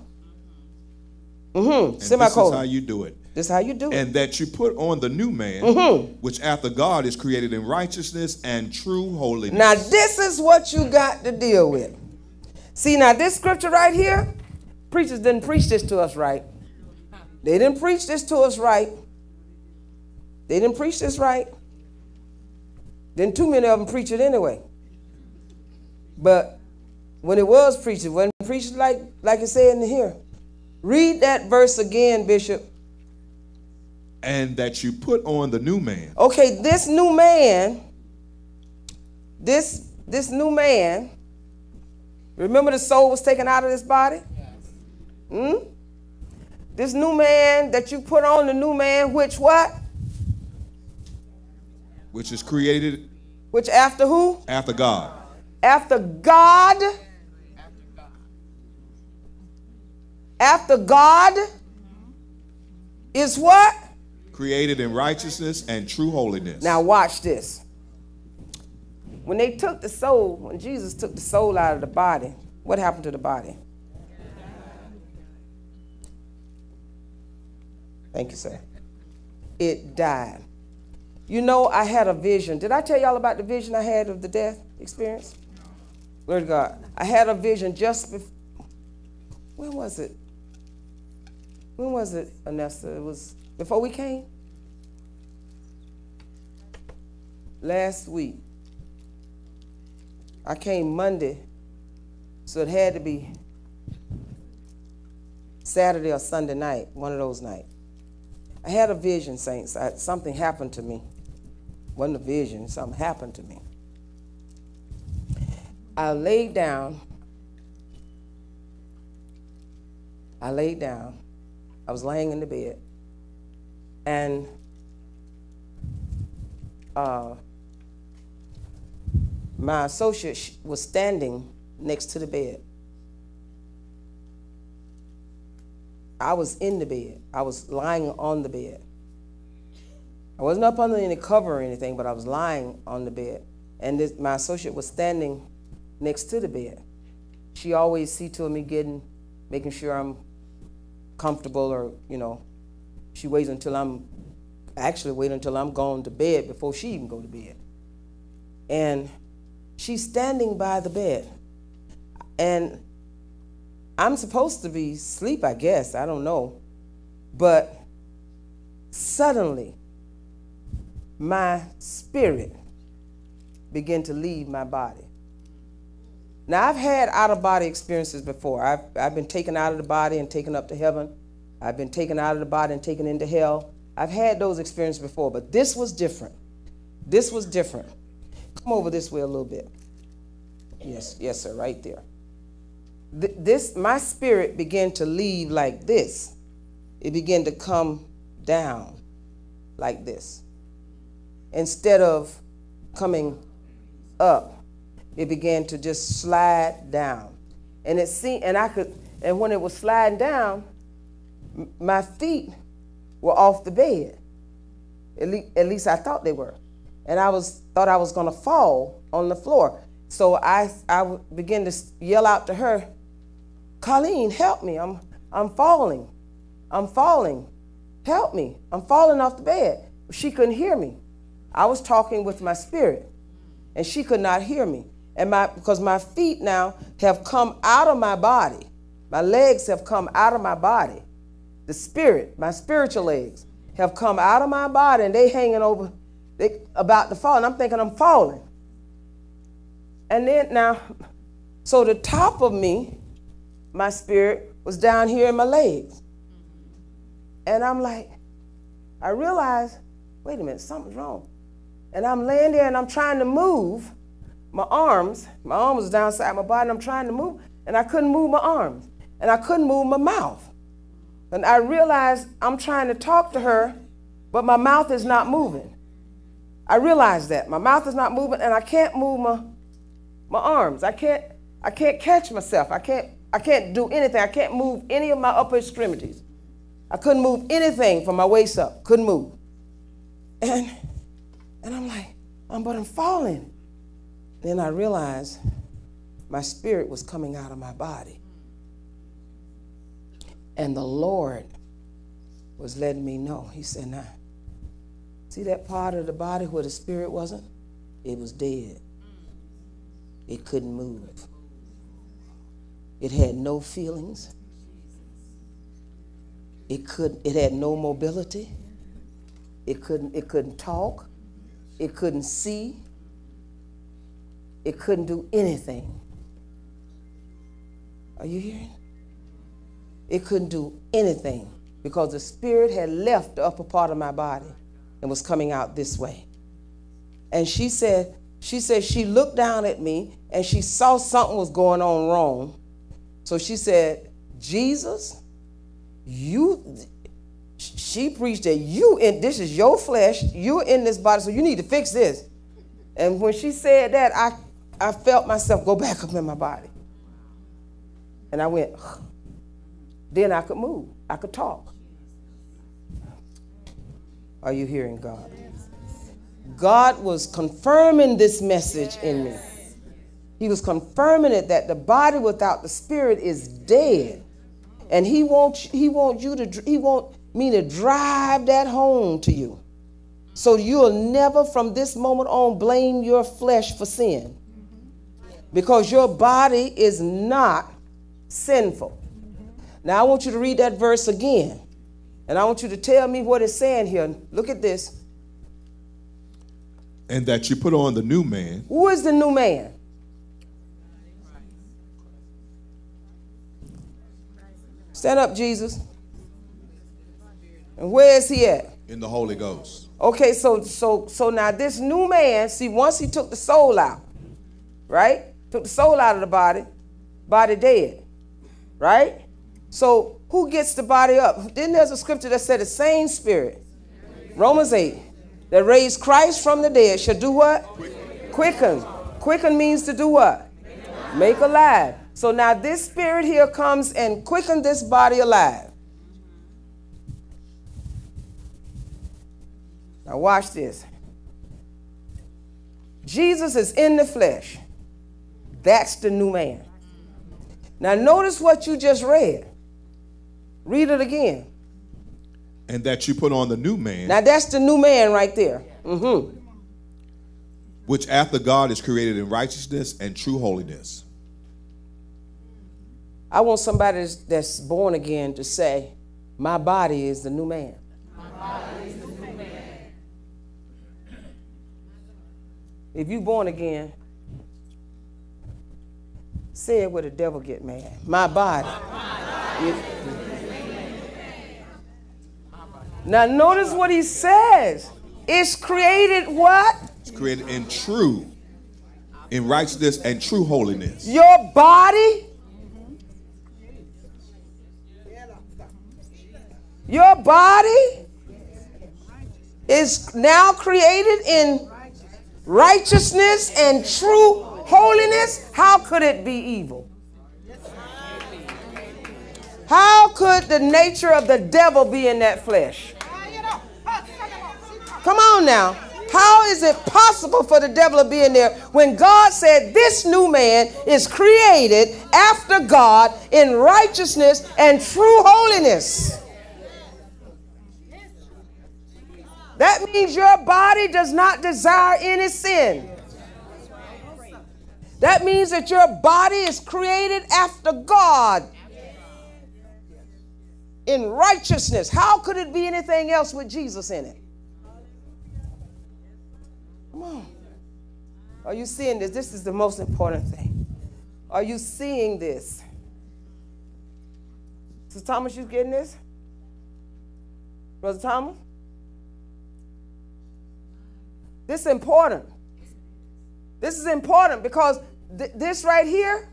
Speaker 1: Mm-hmm.
Speaker 2: Semicolon. This is how you do it.
Speaker 1: This is how you do
Speaker 2: it. And that you put on the new man, mm-hmm. which after God is created in righteousness and true holiness.
Speaker 1: Now, this is what you got to deal with. See, now this scripture right here, preachers didn't preach this to us right. They didn't preach this to us right. They didn't preach this right. Then too many of them preach it anyway. But when it was preached, it wasn't preached like, like it said in here. Read that verse again, Bishop.
Speaker 2: And that you put on the new man.
Speaker 1: Okay, this new man, this this new man, remember the soul was taken out of this body? Yes. Hmm? This new man that you put on the new man, which what?
Speaker 2: Which is created.
Speaker 1: Which after who?
Speaker 2: After God.
Speaker 1: After God. After God is what?
Speaker 2: Created in righteousness and true holiness.
Speaker 1: Now watch this. When they took the soul, when Jesus took the soul out of the body, what happened to the body? Thank you, sir. It died. You know, I had a vision. Did I tell y'all about the vision I had of the death experience? Glory to God. I had a vision just before. When was it? When was it, Anessa? It was before we came? Last week. I came Monday, so it had to be Saturday or Sunday night, one of those nights. I had a vision, saints. I, something happened to me. wasn't a vision, something happened to me. I laid down. I laid down. I was laying in the bed. And uh, my associate was standing next to the bed. I was in the bed. I was lying on the bed. I wasn't up under any cover or anything, but I was lying on the bed. And this, my associate was standing next to the bed. She always see to me getting, making sure I'm comfortable or, you know, she waits until I'm, actually wait until I'm gone to bed before she even go to bed. And she's standing by the bed. And I'm supposed to be asleep, I guess, I don't know. But suddenly, my spirit began to leave my body. Now, I've had out of body experiences before. I've, I've been taken out of the body and taken up to heaven. I've been taken out of the body and taken into hell. I've had those experiences before, but this was different. This was different. Come over this way a little bit. Yes, yes, sir, right there. Th- this, my spirit began to leave like this. It began to come down like this. Instead of coming up it began to just slide down. And it seemed, and I could, and when it was sliding down, my feet were off the bed. At, le- at least I thought they were. And I was thought I was going to fall on the floor. So I, I began to yell out to her, Colleen, help me. I'm, I'm falling. I'm falling. Help me. I'm falling off the bed. She couldn't hear me. I was talking with my spirit, and she could not hear me and my because my feet now have come out of my body. My legs have come out of my body. The spirit my spiritual legs have come out of my body and they hanging over they about to fall. And i'm thinking i'm falling. And then now so the top of me my spirit was down here in my legs. And i'm like i realize wait a minute something's wrong. And i'm laying there and i'm trying to move my arms, my arm was down downside my body, I'm trying to move, and I couldn't move my arms, and I couldn't move my mouth. And I realized I'm trying to talk to her, but my mouth is not moving. I realized that. My mouth is not moving, and I can't move my, my arms. I can't, I can't catch myself. I can't, I can't do anything. I can't move any of my upper extremities. I couldn't move anything from my waist up. Couldn't move. And, and I'm like, I'm, but I'm falling. Then I realized my spirit was coming out of my body. And the Lord was letting me know. He said, Now, see that part of the body where the spirit wasn't? It was dead. It couldn't move. It had no feelings. It could it had no mobility. It couldn't it couldn't talk. It couldn't see it couldn't do anything. Are you hearing? It couldn't do anything because the spirit had left the upper part of my body and was coming out this way. And she said, she said she looked down at me and she saw something was going on wrong. So she said, Jesus, you she preached that you in this is your flesh, you're in this body, so you need to fix this. And when she said that, I I felt myself go back up in my body. And I went, Ugh. then I could move, I could talk. Are you hearing God? God was confirming this message in me. He was confirming it that the body without the spirit is dead. And he wants he wants you to he want me to drive that home to you. So you'll never from this moment on blame your flesh for sin. Because your body is not sinful. Now I want you to read that verse again. And I want you to tell me what it's saying here. Look at this.
Speaker 2: And that you put on the new man.
Speaker 1: Who is the new man? Stand up, Jesus. And where is he at?
Speaker 2: In the Holy Ghost.
Speaker 1: Okay, so so so now this new man, see, once he took the soul out, right? Took the soul out of the body, body dead. Right? So who gets the body up? Then there's a scripture that said the same spirit, Romans 8, that raised Christ from the dead shall do what? Quicken. Quicken means to do what? Make alive. So now this spirit here comes and quicken this body alive. Now watch this. Jesus is in the flesh. That's the new man. Now notice what you just read. Read it again.
Speaker 2: And that you put on the new man.
Speaker 1: Now that's the new man right there. Mm-hmm.
Speaker 2: Which after God is created in righteousness and true holiness.
Speaker 1: I want somebody that's born again to say, My body is the new man. My body is the new man. If you're born again, say it where the devil get mad. My body. My body. Now notice what he says. It's created what?
Speaker 2: It's created in true, in righteousness and true holiness.
Speaker 1: Your body. Your body is now created in righteousness and true holiness. How could it be evil? How could the nature of the devil be in that flesh? Come on now. How is it possible for the devil to be in there when God said this new man is created after God in righteousness and true holiness? That means your body does not desire any sin. That means that your body is created after God in righteousness. How could it be anything else with Jesus in it? Come on. Are you seeing this? This is the most important thing. Are you seeing this? So, Thomas, you getting this? Brother Thomas? This is important. This is important because th- this right here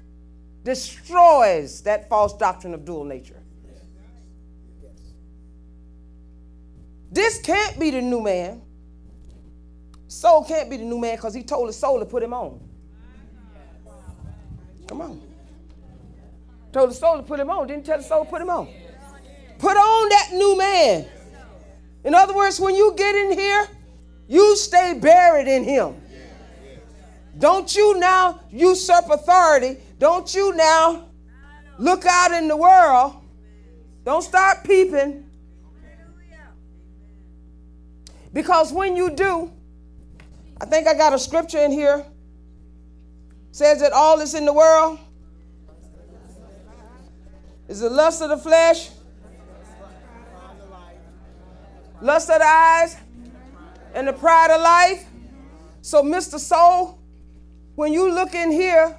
Speaker 1: destroys that false doctrine of dual nature. This can't be the new man. Soul can't be the new man because he told his soul to put him on. Come on. Told the soul to put him on. Didn't tell the soul to put him on. Put on that new man. In other words, when you get in here, you stay buried in him. Don't you now usurp authority. Don't you now look out in the world. Don't start peeping. Because when you do, I think I got a scripture in here. Says that all is in the world is the lust of the flesh, lust of the eyes, and the pride of life. So, Mr. Soul, when you look in here,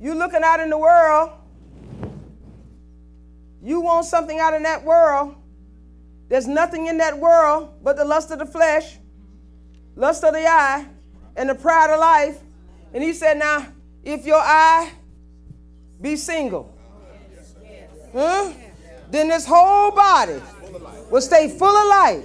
Speaker 1: you're looking out in the world, you want something out in that world. There's nothing in that world but the lust of the flesh, lust of the eye, and the pride of life. And he said, Now, if your eye be single, huh? then this whole body will stay full of light.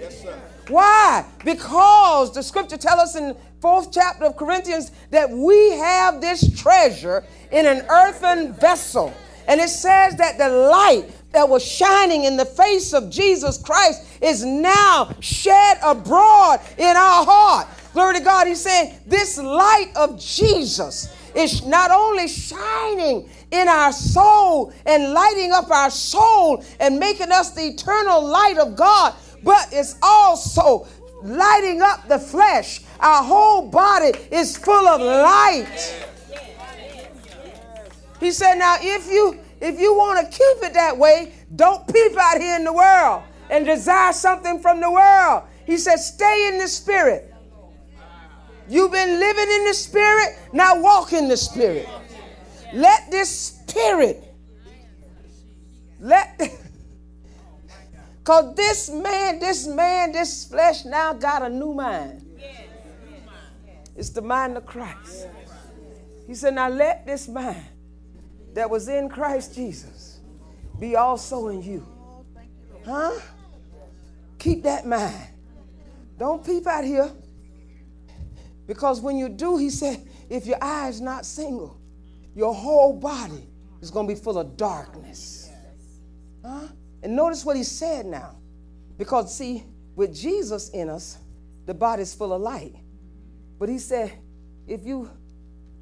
Speaker 1: Why? Because the scripture tells us in fourth chapter of Corinthians that we have this treasure in an earthen vessel. And it says that the light that was shining in the face of Jesus Christ is now shed abroad in our heart. Glory to God. He's saying this light of Jesus is not only shining in our soul and lighting up our soul and making us the eternal light of God, but it's also lighting up the flesh. Our whole body is full of light. He said, now if you if you want to keep it that way, don't peep out here in the world and desire something from the world. He said, stay in the spirit. You've been living in the spirit, now walk in the spirit. Let this spirit, let, because this man, this man, this flesh now got a new mind. It's the mind of Christ. He said, now let this mind that was in Christ Jesus be also in you. Huh? Keep that mind. Don't peep out here. Because when you do, he said, if your eye is not single, your whole body is going to be full of darkness. Huh? And notice what he said now. Because, see, with Jesus in us, the body's full of light. But he said, if you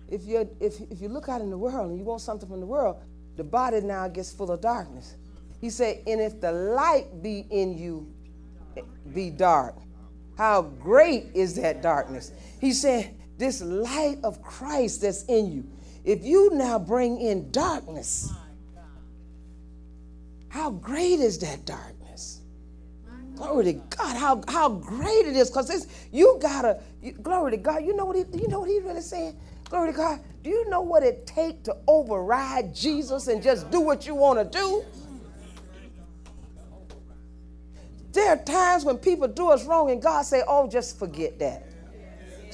Speaker 1: if you if, if you look out in the world and you want something from the world, the body now gets full of darkness. He said, and if the light be in you, be dark. How great is that darkness? He said, this light of Christ that's in you, if you now bring in darkness, how great is that darkness? Glory to God, how, how great it is, because this, you gotta, you, glory to God, you know what he, you know what he's really saying? Glory to God. Do you know what it take to override Jesus and just do what you want to do? There are times when people do us wrong and God say, "Oh, just forget that."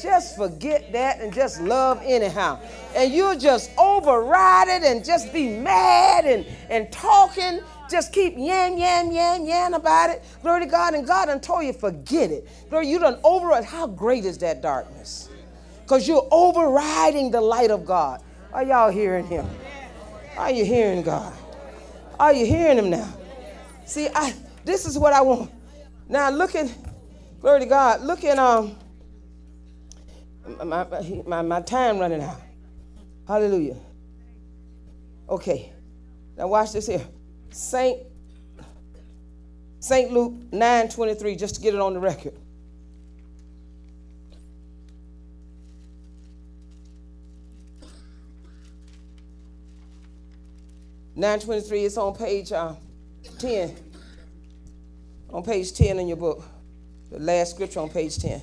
Speaker 1: Just forget that and just love anyhow. And you'll just override it and just be mad and, and talking. Just keep yam, yam, yam, yam about it. Glory to God. And God told you, forget it. Glory, you done override. How great is that darkness? because you're overriding the light of God. Are y'all hearing him? Are you hearing God? Are you hearing him now? See, I this is what I want. Now look at glory to God. Look at um my, my, my time running out. Hallelujah. Okay. Now watch this here. Saint Saint Luke 9:23, just to get it on the record. Nine twenty-three. It's on page uh, 10. On page 10 in your book. The last scripture on page 10.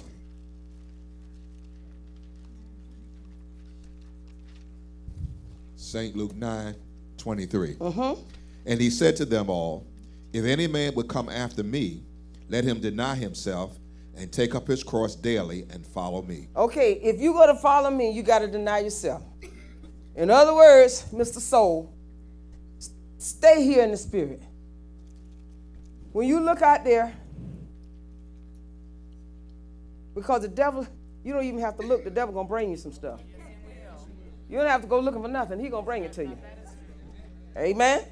Speaker 2: St. Luke 9 23. Mm-hmm. And he said to them all, If any man would come after me, let him deny himself and take up his cross daily and follow me.
Speaker 1: Okay, if you're going to follow me, you got to deny yourself. In other words, Mr. Soul, Stay here in the spirit. When you look out there, because the devil, you don't even have to look, the devil gonna bring you some stuff. You don't have to go looking for nothing, he gonna bring it to you. Amen.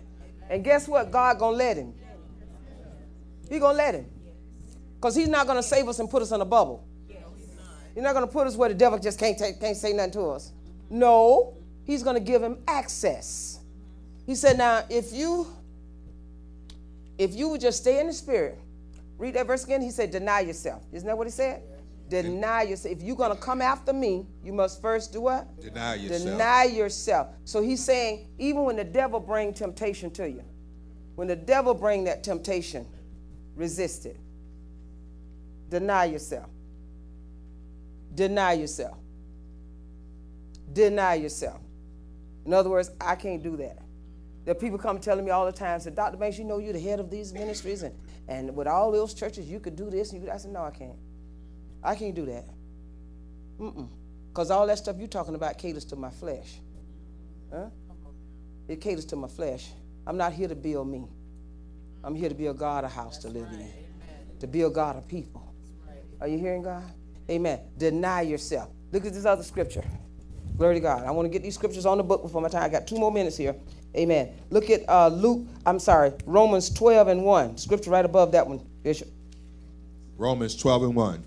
Speaker 1: And guess what? God gonna let him. He gonna let him. Because he's not gonna save us and put us in a bubble. He's not gonna put us where the devil just can't take, can't say nothing to us. No, he's gonna give him access. He said, now, if you if you would just stay in the spirit, read that verse again. He said, deny yourself. Isn't that what he said? Deny yourself. If you're gonna come after me, you must first do what?
Speaker 2: Deny yourself.
Speaker 1: Deny yourself. So he's saying, even when the devil bring temptation to you, when the devil bring that temptation, resist it. Deny yourself. Deny yourself. Deny yourself. In other words, I can't do that. There are people come telling me all the time, say, Dr. Banks, you know you're the head of these ministries, and, and with all those churches, you could do this. And you could. I said, no, I can't. I can't do that. Mm-mm. Because all that stuff you're talking about caters to my flesh. Huh? It caters to my flesh. I'm not here to build me. I'm here to build God a house to live in, to build God a people. Are you hearing God? Amen. Deny yourself. Look at this other scripture. Glory to God. I want to get these scriptures on the book before my time. I got two more minutes here. Amen. Look at uh, Luke, I'm sorry, Romans 12 and 1. Scripture right above that one, Bishop.
Speaker 2: Romans 12 and 1.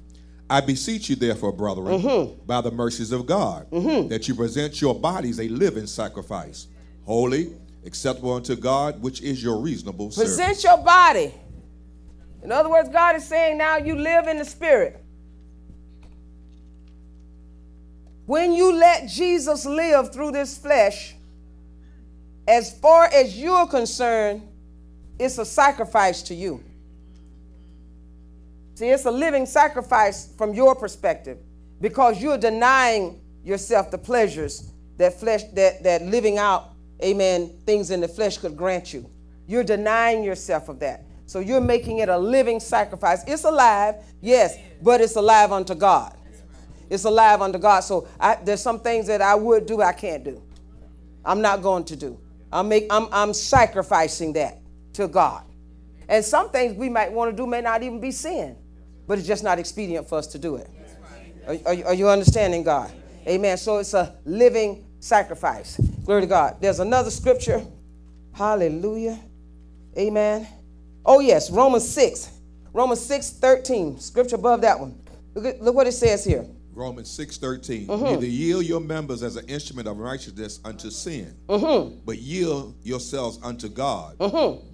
Speaker 2: I beseech you, therefore, brethren,
Speaker 1: Mm-hmm.
Speaker 2: by the mercies of God, that you present your bodies a living sacrifice, holy, acceptable unto God, which is your reasonable service.
Speaker 1: Present your body. In other words, God is saying now you live in the spirit. When you let Jesus live through this flesh, as far as you're concerned, it's a sacrifice to you. See, it's a living sacrifice from your perspective because you're denying yourself the pleasures that flesh that that living out, amen, things in the flesh could grant you. You're denying yourself of that. So you're making it a living sacrifice. It's alive, yes, but it's alive unto God. It's alive unto God. So I, there's some things that I would do, I can't do. I'm not going to do. I'm, make, I'm, I'm sacrificing that to God. And some things we might want to do may not even be sin, but it's just not expedient for us to do it. Are, are, you- are you understanding, God? Amen. So it's a living sacrifice. Glory to God. There's another scripture. Hallelujah. Amen. Oh, yes, Romans 6. Romans 6, 13. Scripture above that one. Look, at, look what it says here.
Speaker 2: Romans 6 13.
Speaker 1: Mm-hmm.
Speaker 2: Neither yield your members as an instrument of righteousness unto sin,
Speaker 1: Mm-hmm.
Speaker 2: but yield yourselves unto God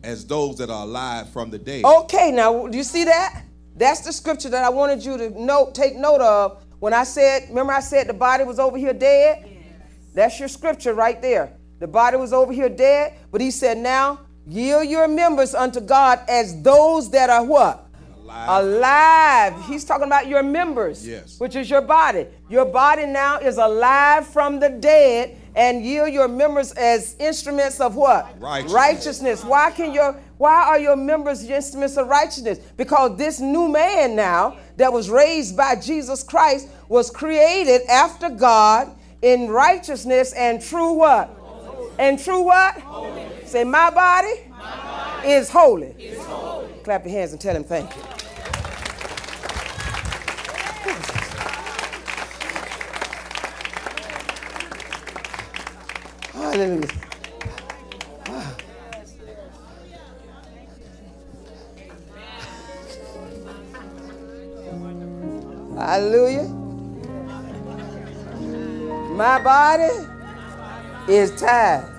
Speaker 2: as those that are alive from the dead.
Speaker 1: Okay, now do you see that? That's the scripture that I wanted you to note, take note of. When I said, remember I said the body was over here dead? That's your scripture right there. The body was over here dead, but he said, now yield your members unto God as those that are what?
Speaker 2: Alive.
Speaker 1: Alive. He's talking about your members,
Speaker 2: Yes.
Speaker 1: which is your body. Your body now is alive from the dead, and yield your members as instruments of what?
Speaker 2: Righteousness.
Speaker 1: Righteousness. Why can your why are your members instruments of righteousness? Because this new man now that was raised by Jesus Christ was created after God in righteousness and true what? And true what? Say my body, is holy. Clap your hands and tell him thank you. Hallelujah. Hallelujah. My body is tired.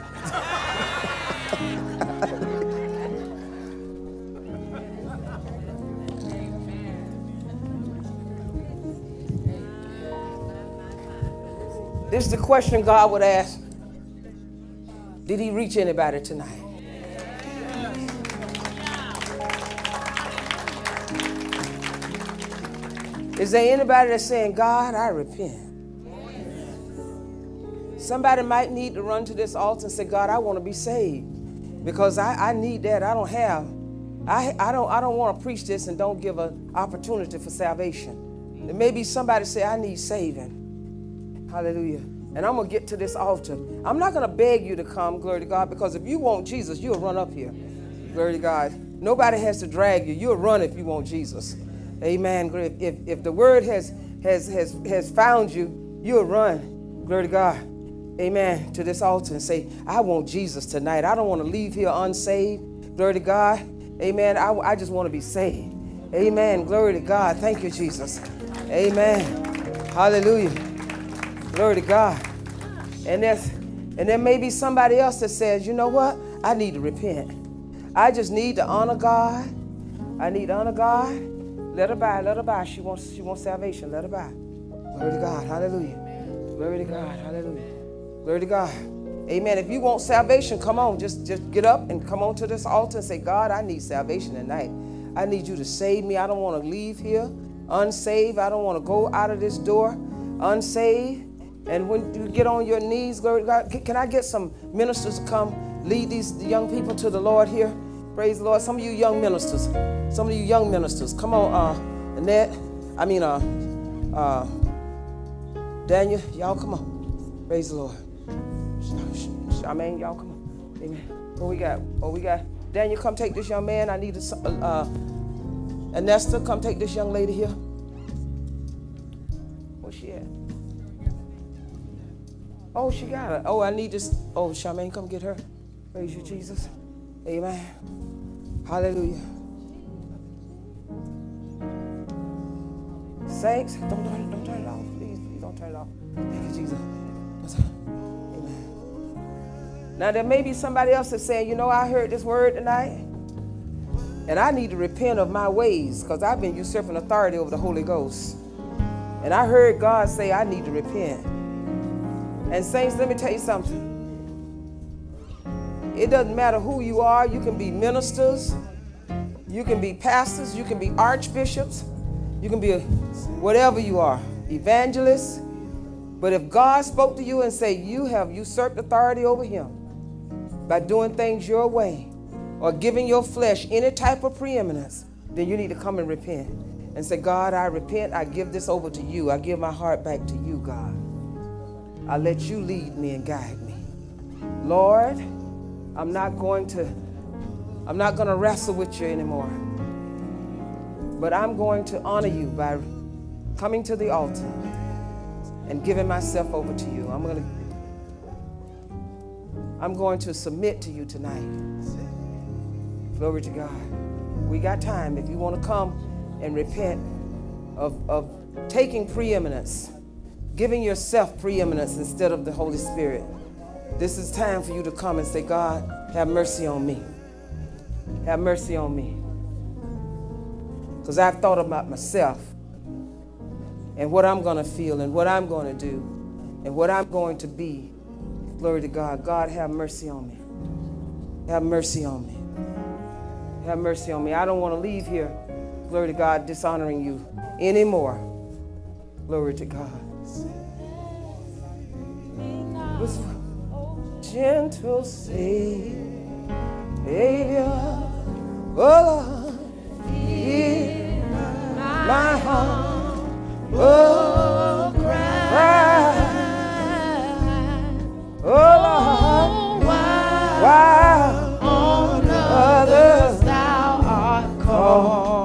Speaker 1: This is the question God would ask Did he reach anybody tonight? Is there anybody that's saying, God, I repent? Somebody might need to run to this altar and say, God, I want to be saved because I, I need that. I don't have. I, I don't I don't want to preach this and don't give an opportunity for salvation. There may be somebody say, I need saving. Hallelujah. And I'm going to get to this altar. I'm not going to beg you to come, glory to God, because if you want Jesus, you'll run up here. Glory to God. Nobody has to drag you. You'll run if you want Jesus. Amen. If, if the word has, has, has, has found you, you'll run. Glory to God. Amen. To this altar and say, I want Jesus tonight. I don't want to leave here unsaved. Glory to God. Amen. I, I just want to be saved. Amen. Glory to God. Thank you, Jesus. Amen. Hallelujah. Glory to God. And there's and there may be somebody else that says, you know what? I need to repent. I just need to honor God. I need to honor God. Let her by, let her by. She wants she wants salvation. Let her by. Glory to God. Hallelujah. Glory to God. Hallelujah. Glory to God. Amen. If you want salvation, come on. Just just get up and come on to this altar and say, God, I need salvation tonight. I need you to save me. I don't want to leave here unsaved. I don't want to go out of this door unsaved. And when you get on your knees, glory to God, can- can I get some ministers to come lead these young people to the Lord here? Praise the Lord. Some of you young ministers, some of you young ministers, come on, uh, Annette. I mean, uh, uh, Daniel, y'all come on. Praise the Lord. Charmaine, y'all come on. Amen. What we got? What we got? Daniel, come take this young man. I need a, uh, Anesta, come take this young lady here. Where's she at? Oh, she got it. Oh, I need this. Oh, Charmaine, come get her. Praise you, Jesus. Amen. Hallelujah. Saints, don't, don't, don't turn it off. Please, please don't turn it off. Thank you, Jesus. Amen. Now, there may be somebody else that's saying, you know, I heard this word tonight, and I need to repent of my ways because I've been usurping authority over the Holy Ghost. And I heard God say, I need to repent. And, saints, let me tell you something. It doesn't matter who you are, you can be ministers, you can be pastors, you can be archbishops, you can be a, whatever you are, evangelists. But if God spoke to you and say you have usurped authority over him by doing things your way or giving your flesh any type of preeminence, then you need to come and repent and say, God, I repent. I give this over to you. I give my heart back to you, God. I let you lead me and guide me. Lord, I'm not going to I'm not going to wrestle with you anymore. But I'm going to honor you by coming to the altar and giving myself over to you. I'm going to I'm going to submit to you tonight. Glory to God. We got time. If you want to come and repent of, of taking preeminence, giving yourself preeminence instead of the Holy Spirit, this is time for you to come and say, God, have mercy on me. Have mercy on me. Because I've thought about myself and what I'm going to feel and what I'm going to do and what I'm going to be. Glory to God. God, have mercy on me. Have mercy on me. Have mercy on me. I don't want to leave here, glory to God, dishonoring you anymore. Glory to God. Gentle Savior, oh Lord, hear my heart, oh cry, oh Lord, why on others thou art calling,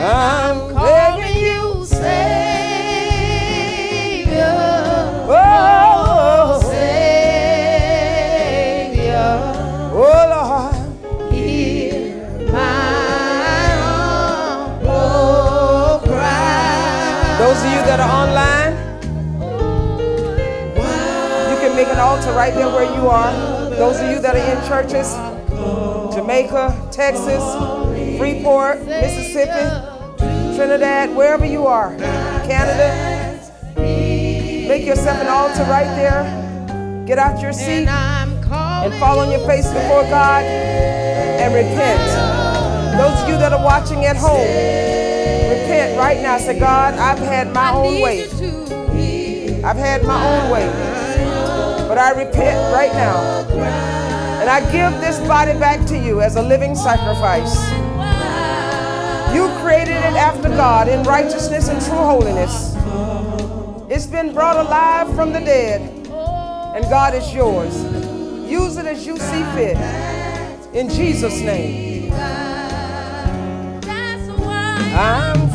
Speaker 1: I'm begging you,
Speaker 3: Savior,
Speaker 1: oh,
Speaker 3: Savior,
Speaker 1: oh Lord.
Speaker 3: hear my humble cry.
Speaker 1: Those of you that are online, you can make an altar right there where you are. Those of you that are in churches, Jamaica, Texas, Freeport, Mississippi, Trinidad, wherever you are, Canada, make yourself an altar right there. Get out your seat and fall on your face before God and repent. Those of you that are watching at home, repent right now. Say, God, I've had my own way. I've had my own way. But I repent right now. And I give this body back to you as a living sacrifice. Created it after God in righteousness and true holiness. It's been brought alive from the dead. And God is yours. Use it as you see fit. In Jesus' name. I'm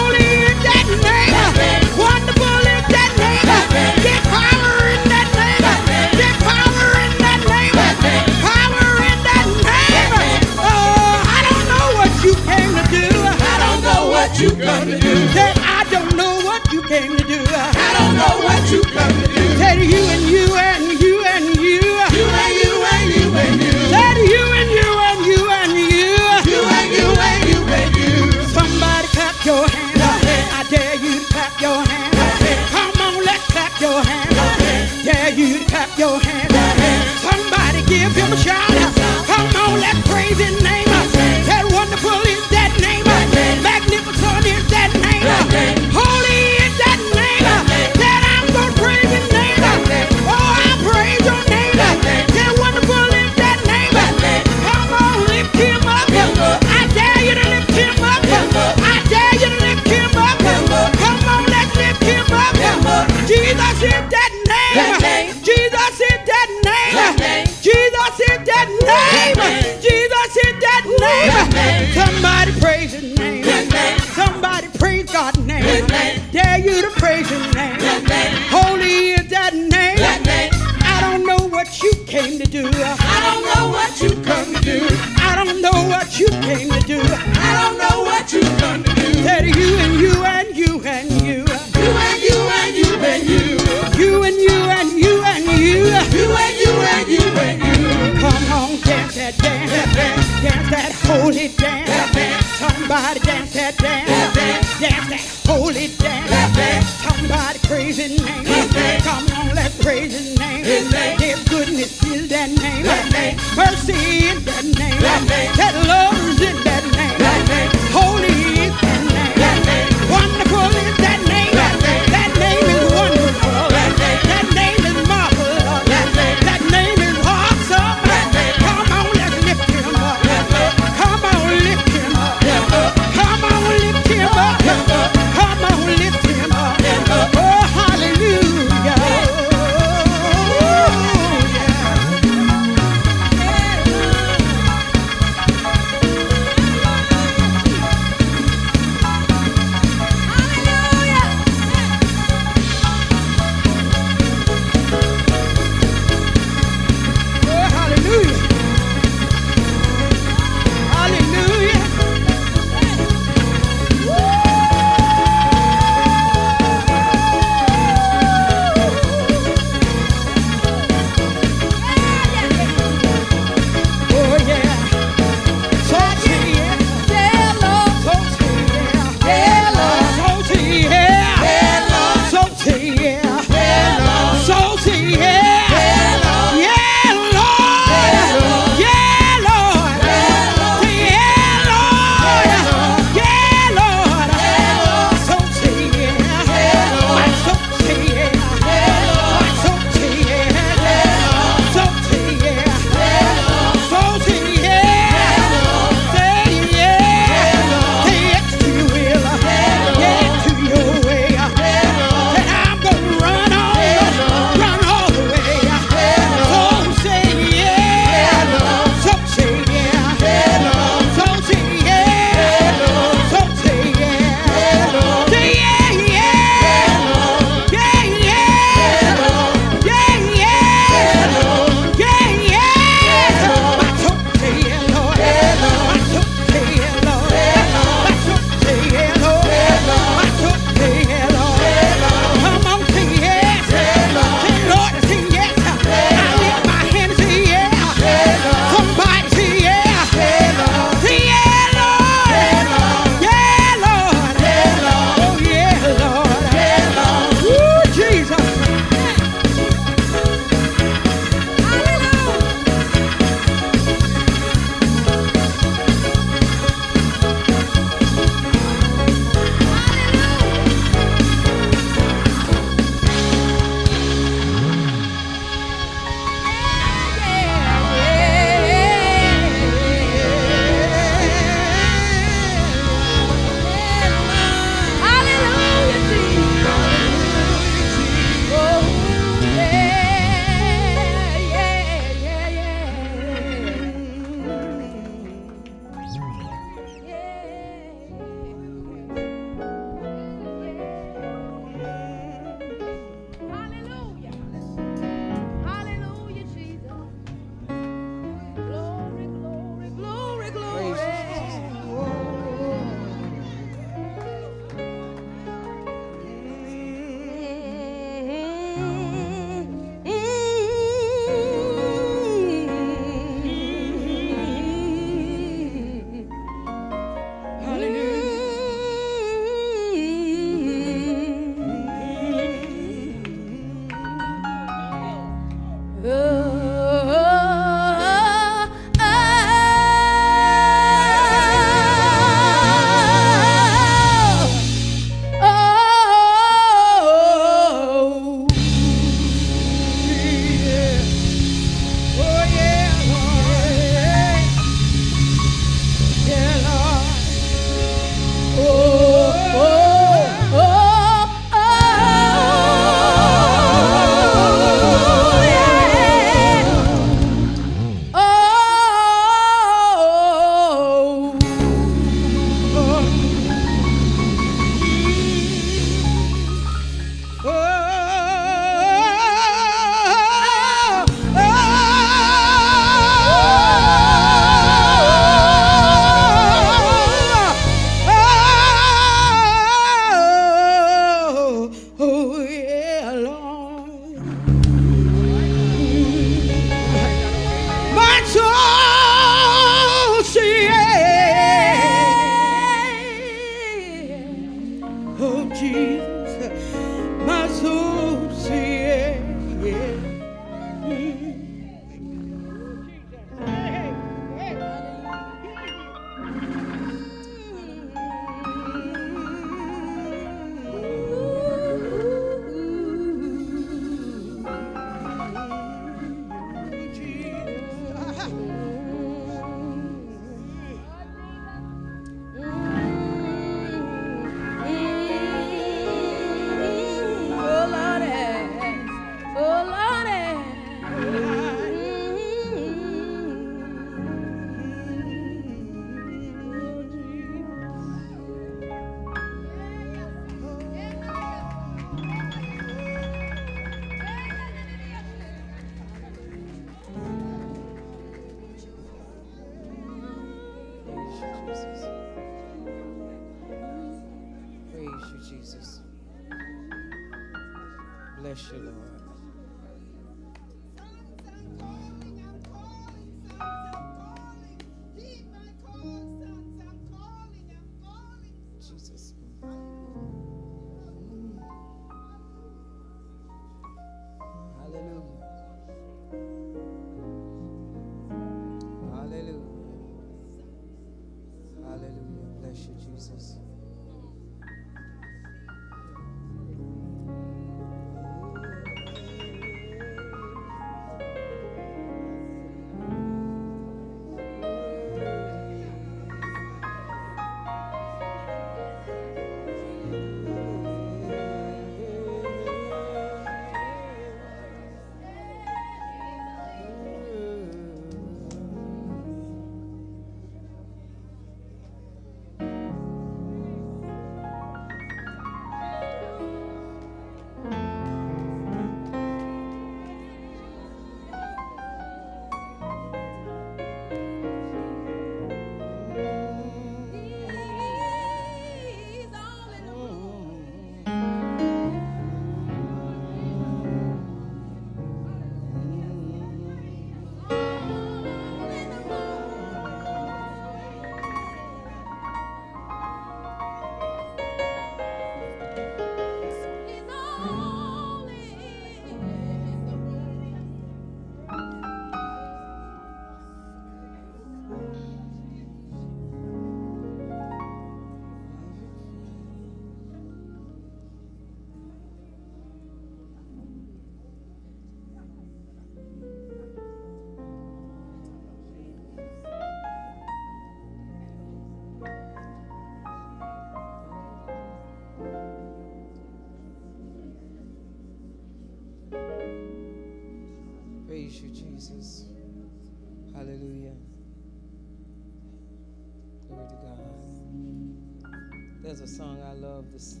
Speaker 4: There's
Speaker 1: a song I love this,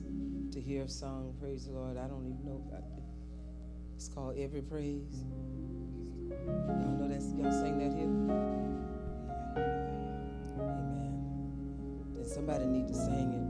Speaker 1: to hear sung. Praise the Lord. I don't even know. It's called Every Praise. Y'all know that? Y'all sing that here? Amen. Then somebody need to sing it.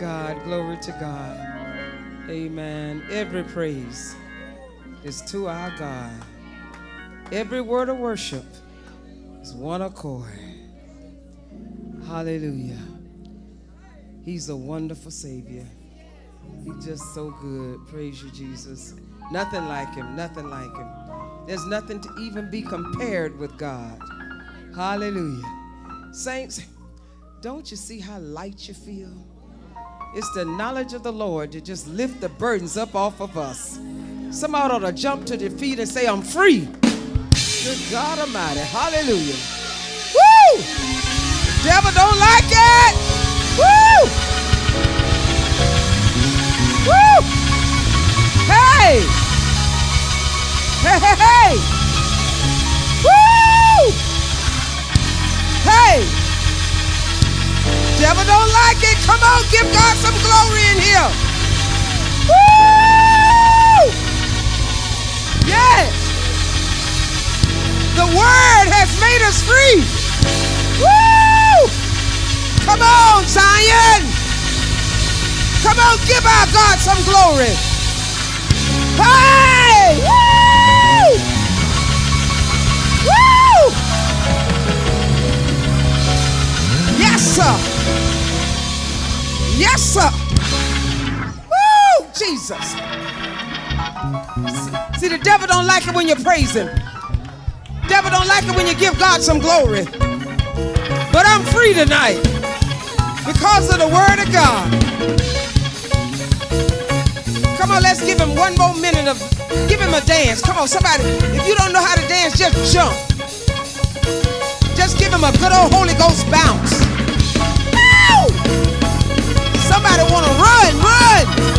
Speaker 1: God. Glory to God. Amen. Every praise is to our God. Every word of worship is one accord. Hallelujah. He's a wonderful Savior. He's just so good. Praise you, Jesus. Nothing like him, nothing like him. There's nothing to even be compared with God. Hallelujah. Saints, don't you see how light you feel? It's the knowledge of the Lord to just lift the burdens up off of us. Somebody ought to jump to their feet and say, I'm free. Good God Almighty. Hallelujah. Woo! The devil don't like it. Woo! Woo! Hey! Hey, hey, hey! Woo! Hey! Devil don't like it. Come on, give God some glory in here. Woo! Yes. The word has made us free. Woo! Come on, Zion. Come on, give our God some glory. Hey! Yes, sir. Woo! Jesus. See, the devil don't like it when you praise him. Devil don't like it when you give God some glory. But I'm free tonight because of the word of God. Come on, let's give him one more minute of give him a dance. Come on, somebody. If you don't know how to dance, just jump. Just give him a good old Holy Ghost bounce. Somebody wanna run, run.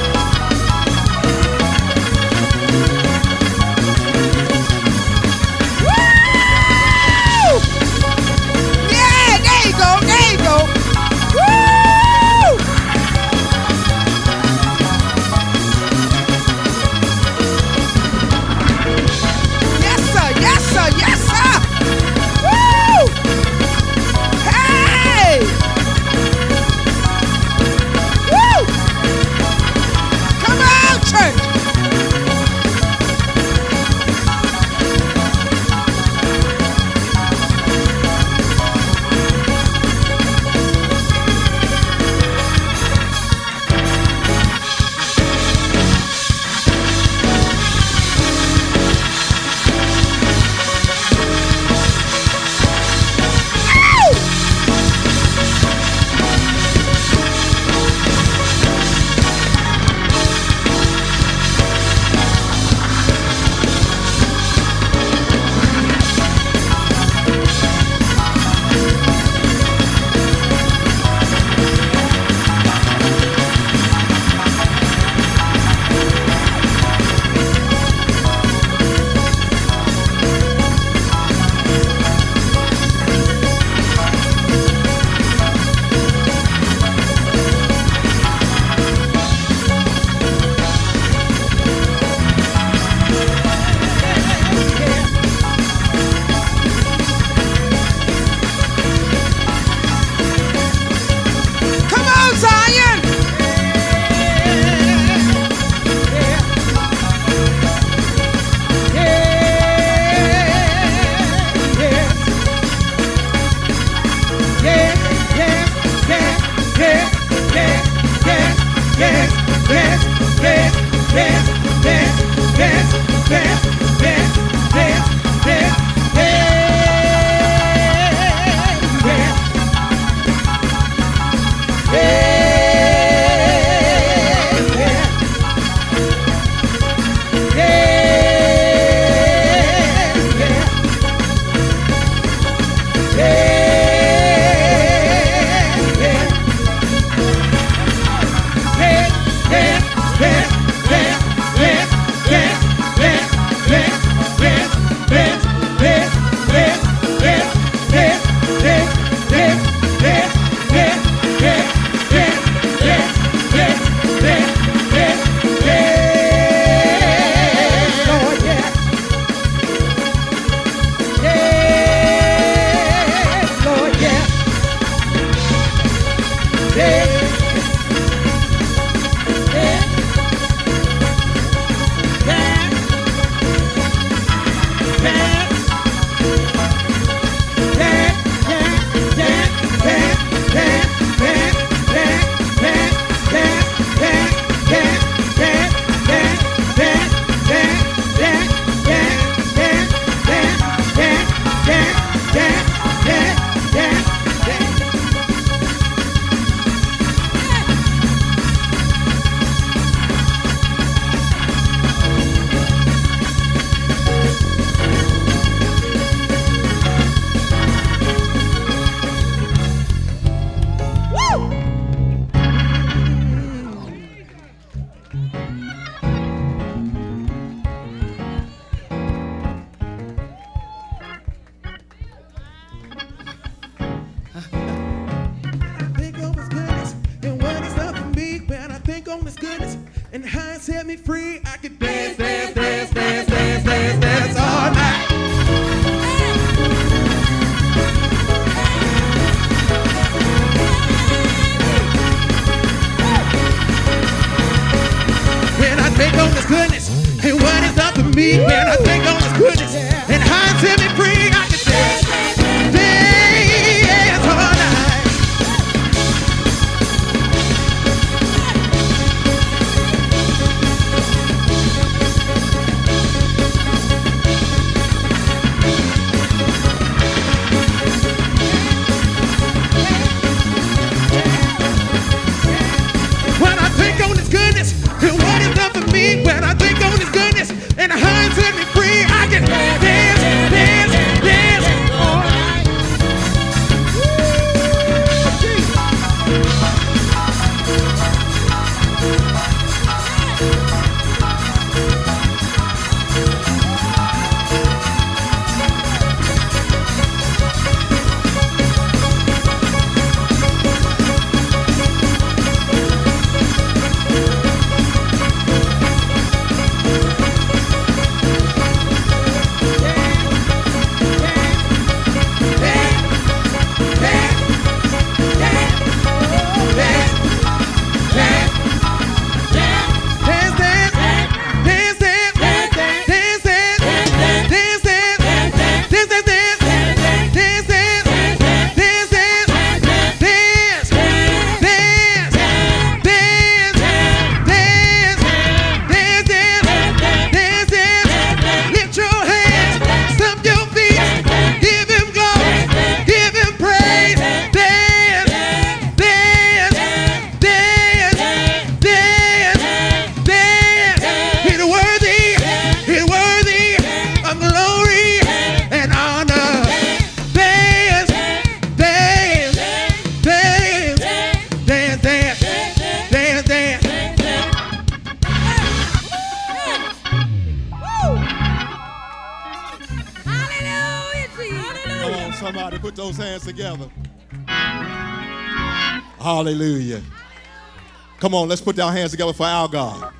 Speaker 2: Come on, let's put our hands together for our God.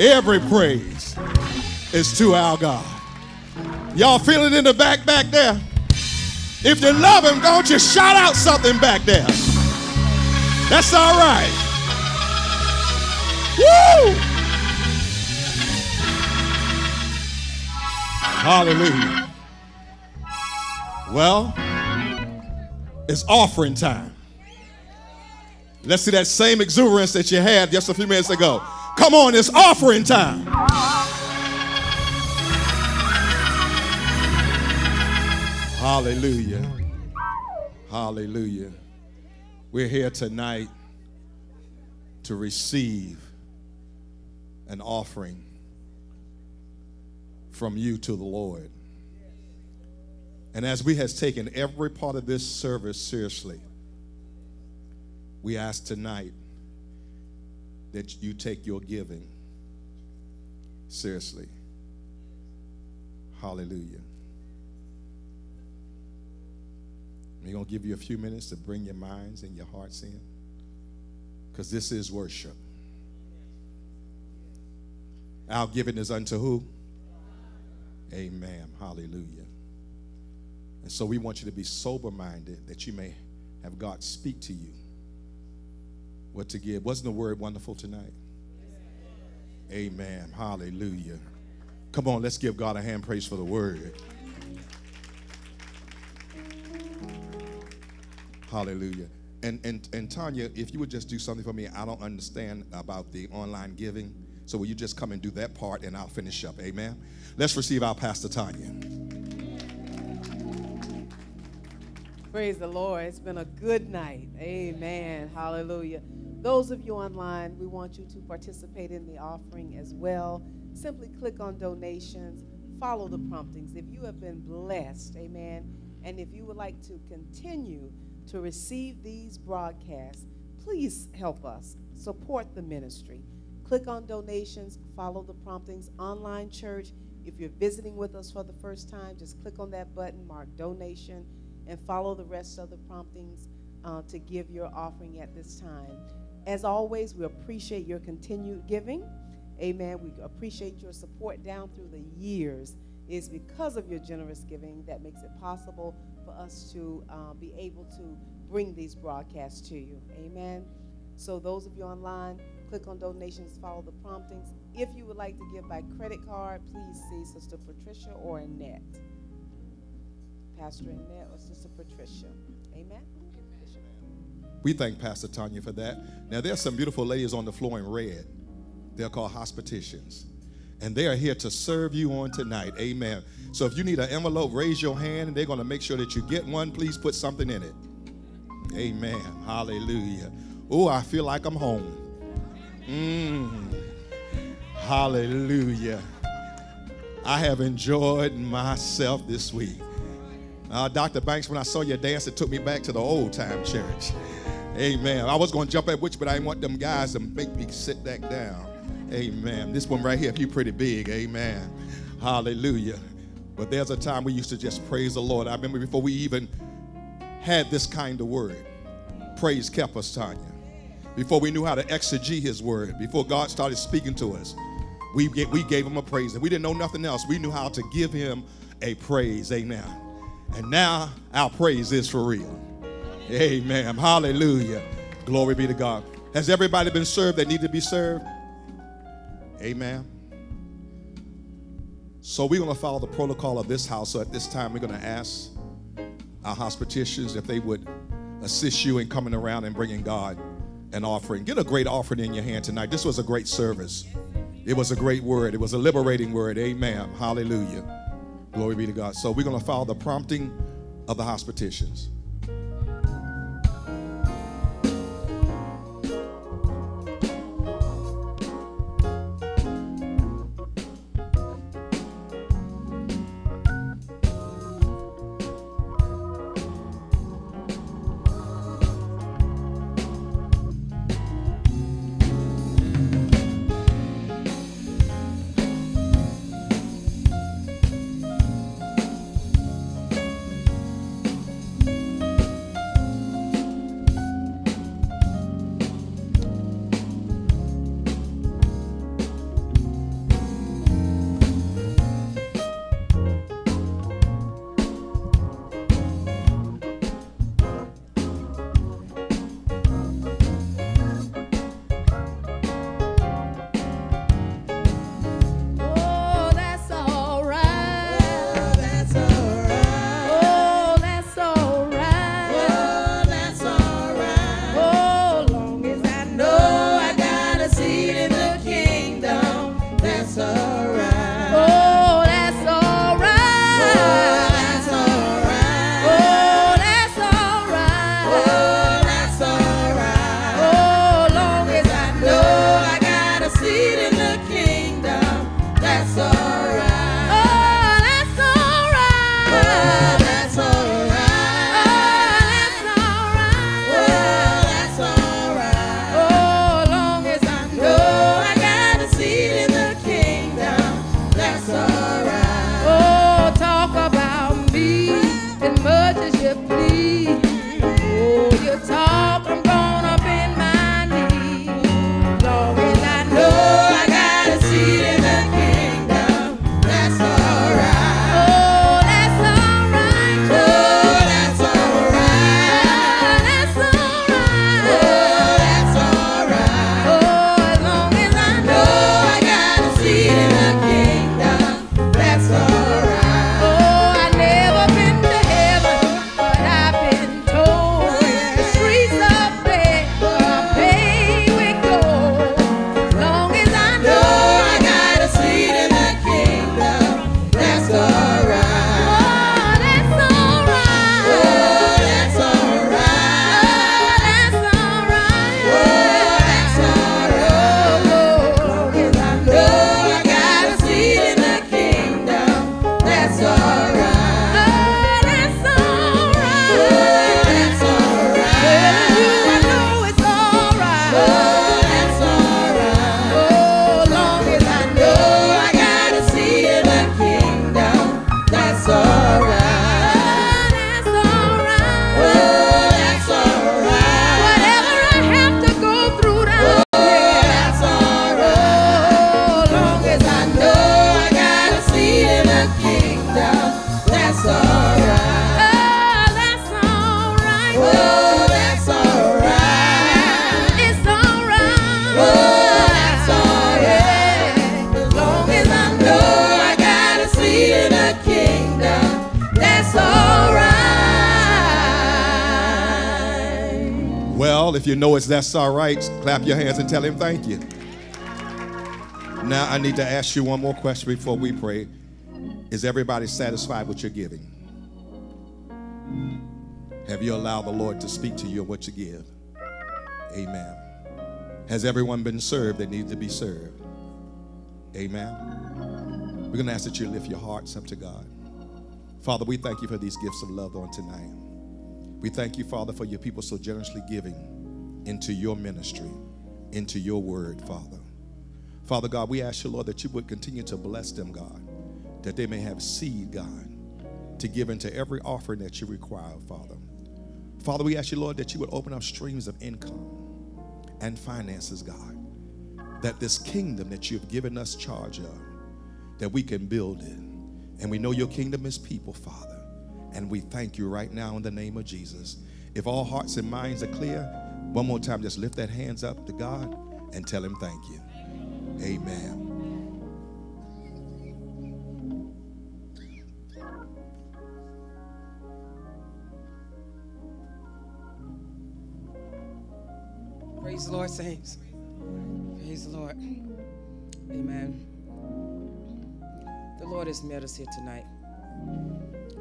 Speaker 2: Every praise is to our God. Y'all feel it in the back back there? If you love him, don't you shout out something back there. That's all right. Woo! Hallelujah. Well, it's offering time. Let's see that same exuberance that you had just a few minutes ago. Come on, it's offering time. Hallelujah. Hallelujah. We're here tonight to receive an offering from you to the Lord. And as we has taken every part of this service seriously, we ask tonight that you take your giving seriously. Hallelujah. We're going to give you a few minutes to bring your minds and your hearts in because this is worship. Our giving is unto who? Amen. Hallelujah. And so we want you to be sober minded that you may have God speak to you what to give. Wasn't the word wonderful tonight? Amen. Hallelujah. Come on, let's give God a hand praise for the word. Hallelujah. And, and, and Tanya, if you would just do something for me, I don't understand about the online giving. So will you just come and do that part and I'll finish up? Amen. Let's receive our Pastor Tanya.
Speaker 3: Praise the Lord. It's been a good night. Amen. Hallelujah. Those of you online, we want you to participate in the offering as well. Simply click on donations, follow the promptings. If you have been blessed, amen, and if you would like to continue to receive these broadcasts, please help us support the ministry. Click on donations, follow the promptings. Online church, if you're visiting with us for the first time, just click on that button mark donation and follow the rest of the promptings uh, to give your offering at this time. As always, we appreciate your continued giving. Amen. We appreciate your support down through the years. It's because of your generous giving that makes it possible for us to uh, be able to bring these broadcasts to you. Amen. So, those of you online, click on donations, follow the promptings. If you would like to give by credit card, please see Sister Patricia or Annette. Pastor Annette or Sister Patricia. Amen.
Speaker 2: We thank Pastor Tanya for that. Now, there's some beautiful ladies on the floor in red. They're called hospiticians. And they are here to serve you on tonight. Amen. So if you need an envelope, raise your hand and they're going to make sure that you get one. Please put something in it. Amen. Hallelujah. Oh, I feel like I'm home. Mm. Hallelujah. I have enjoyed myself this week. Uh, Dr. Banks, when I saw you dance, it took me back to the old time church. Amen. I was going to jump at which, but I didn't want them guys to make me sit back down. Amen. This one right here, you pretty big, amen. Hallelujah. But there's a time we used to just praise the Lord. I remember before we even had this kind of word, praise kept us, Tanya. Before we knew how to exegete his word, before God started speaking to us, we, we gave him a praise. And we didn't know nothing else. We knew how to give him a praise. Amen. And now our praise is for real. Amen. Hallelujah. Glory be to God. Has everybody been served that need to be served? Amen. So we're going to follow the protocol of this house. So at this time, we're going to ask our hospiticians if they would assist you in coming around and bringing God an offering. Get a great offering in your hand tonight. This was a great service. It was a great word. It was a liberating word. Amen. Hallelujah. Glory be to God. So we're going to follow the prompting of the hospiticians. That's all right, clap your hands and tell him thank you. Now, I need to ask you one more question before we pray. Is everybody satisfied with your giving? Have you allowed the Lord to speak to you of what you give? Amen. Has everyone been served that needs to be served? Amen. We're going to ask that you lift your hearts up to God. Father, we thank you for these gifts of love on tonight. We thank you, Father, for your people so generously giving into your ministry, into your word, Father. Father God, we ask you, Lord, that you would continue to bless them, God, that they may have seed, God, to give into every offering that you require, Father. Father, we ask you, Lord, that you would open up streams of income and finances, God, that this kingdom that you've given us charge of, that we can build it. And we know your kingdom is people, Father. And we thank you right now in the name of Jesus. If all hearts and minds are clear, one more time, just lift that hands up to God and tell him thank you. Amen.
Speaker 1: Praise the Lord, saints. Praise the Lord. Amen. The Lord has met us here tonight.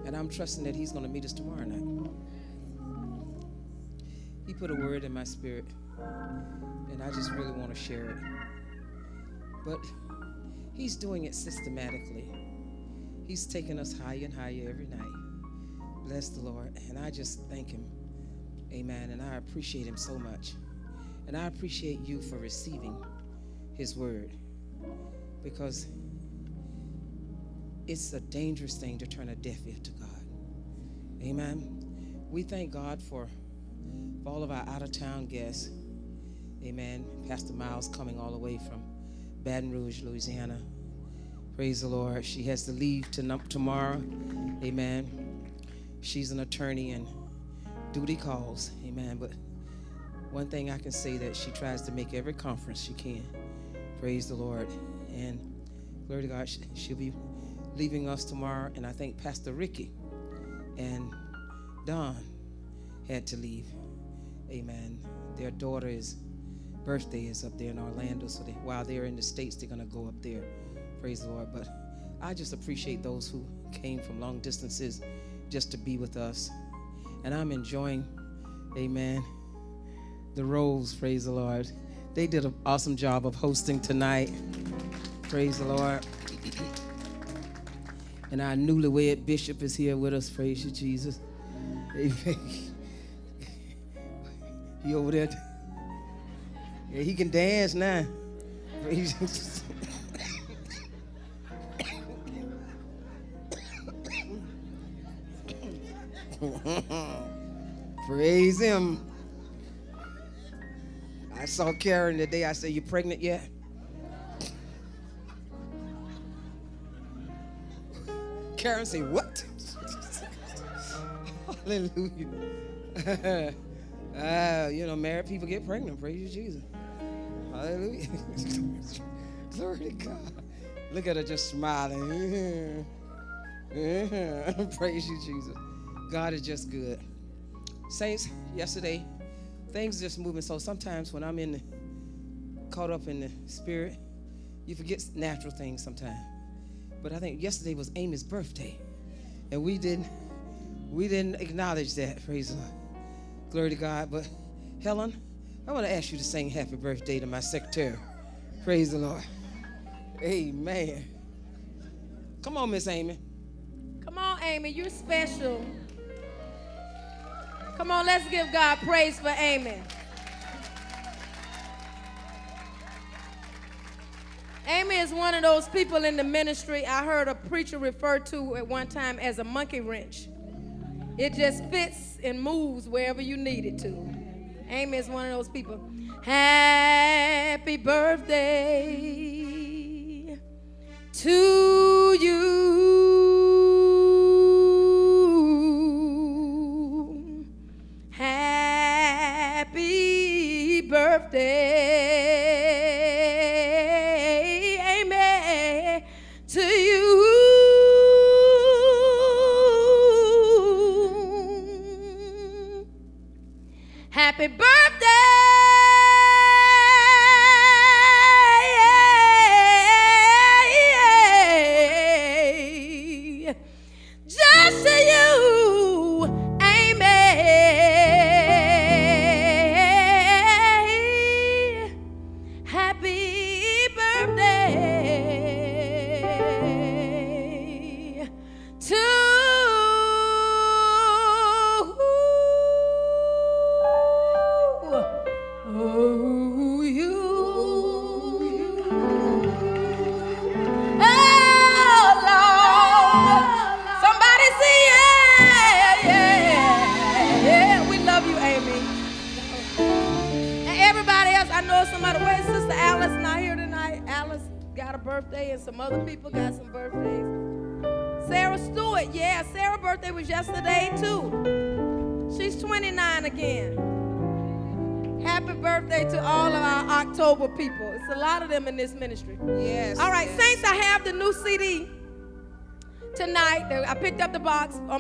Speaker 1: And I'm trusting that He's going to meet us tomorrow night. He put a word in my spirit, and I just really want to share it. But He's doing it systematically. He's taking us higher and higher every night. Bless the Lord. And I just thank Him. Amen. And I appreciate Him so much. And I appreciate you for receiving His word because it's a dangerous thing to turn a deaf ear to God. Amen. We thank God for, for all of our out of town guests. Amen. Pastor Miles coming all the way from Baton Rouge, Louisiana. Praise the Lord. She has to leave to, tomorrow. Amen. She's an attorney and duty calls. Amen. But one thing I can say that she tries to make every conference she can. Praise the Lord. And glory to God, she'll be leaving us tomorrow. And I think Pastor Ricky and Don had to leave. Amen. Their daughter's birthday is up there in Orlando. So they, while they're in the States, they're going to go up there. Praise the Lord. But I just appreciate those who came from long distances just to be with us. And I'm enjoying, amen, the Rose, praise the Lord. They did an awesome job of hosting tonight. Praise the Lord. And our newlywed bishop is here with us. Praise you, Jesus. Amen. He over there. Yeah, he can dance now. Praise him. I saw Karen the day I said, You pregnant yet? Karen said, What? Hallelujah. uh, you know, married people get pregnant. Praise you, Jesus. Hallelujah. Glory to God. Look at her just smiling. Praise you, Jesus. God is just good. Saints, yesterday, things just moving. So sometimes when I'm in the, caught up in the spirit, you forget natural things sometimes. But I think yesterday was Amy's birthday, and we didn't we didn't acknowledge that. Praise the Lord. Glory to God. But Helen, I want to ask you to sing happy birthday to my secretary. Praise the Lord. Amen. Come on, Miss Amy.
Speaker 5: Come on, Amy. You're special. Come on, let's give God praise for Amy. Amy is one of those people in the ministry I heard a preacher refer to at one time as a monkey wrench. It just fits and moves wherever you need it to. Amy is one of those people. Happy birthday to you. Happy birthday,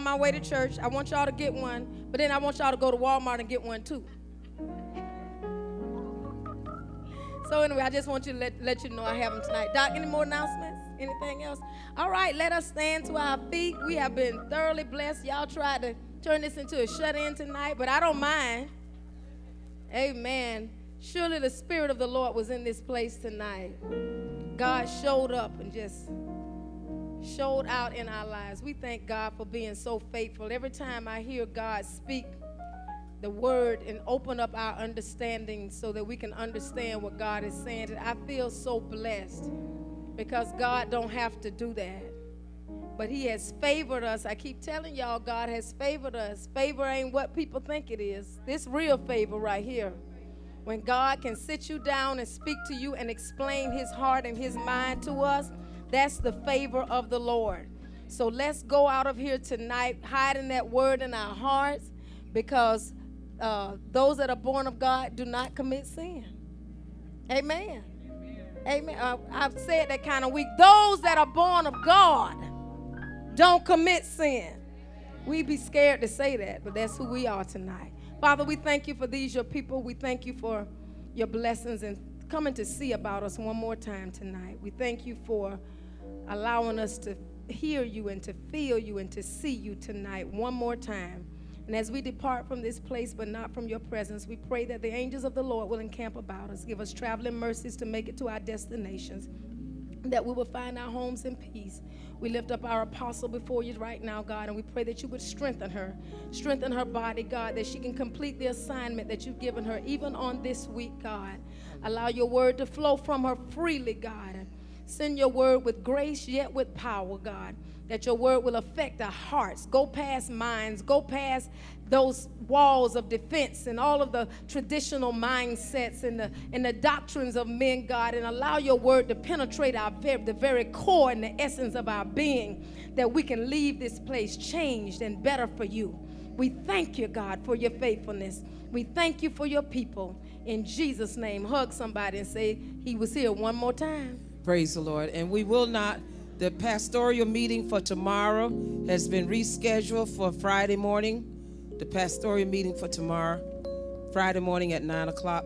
Speaker 5: my way to church. I want y'all to get one, but then I want y'all to go to Walmart and get one too. So anyway, I just want you to let, let you know I have them tonight. Doc, any more announcements? Anything else? All right, let us stand to our feet. We have been thoroughly blessed. Y'all tried to turn this into a shut-in tonight, but I don't mind. Amen. Surely the Spirit of the Lord was in this place tonight. God showed up and just showed out in our lives. We thank God for being so faithful. Every time I hear God speak the word and open up our understanding so that we can understand what God is saying, I feel so blessed because God don't have to do that. But he has favored us. I keep telling y'all, God has favored us. Favor ain't what people think it is. This real favor right here. When God can sit you down and speak to you and explain his heart and his mind to us, that's the favor of the Lord. So let's go out of here tonight hiding that word in our hearts because uh, those that are born of God do not commit sin. Amen. Amen. Uh, I've said that kind of weak. Those that are born of God don't commit sin. We be scared to say that, but that's who we are tonight. Father, we thank you for these, your people. We thank you for your blessings and coming to see about us one more time tonight. We thank you for allowing us to hear you and to feel you and to see you tonight one more time. And as we depart from this place, but not from your presence, we pray that the angels of the Lord will encamp about us, give us traveling mercies to make it to our destinations, that we will find our homes in peace. We lift up our apostle before you right now, God, and we pray that you would strengthen her, strengthen her body, God, that she can complete the assignment that you've given her, even on this week, God. Allow your word to flow from her freely, God. Send your word with grace, yet with power, God. That your word will affect our hearts, go past minds, go past those walls of defense and all of the traditional mindsets and the, and the doctrines of men, God, and allow your word to penetrate our very, the very core and the essence of our being, that we can leave this place changed and better for you. We thank you, God, for your faithfulness. We thank you for your people. In Jesus' name, hug somebody and say, He was here one more time.
Speaker 1: Praise the Lord. And we will not, the pastoral meeting for tomorrow has been rescheduled for Friday morning. The pastoral meeting for tomorrow, Friday morning at 9 o'clock.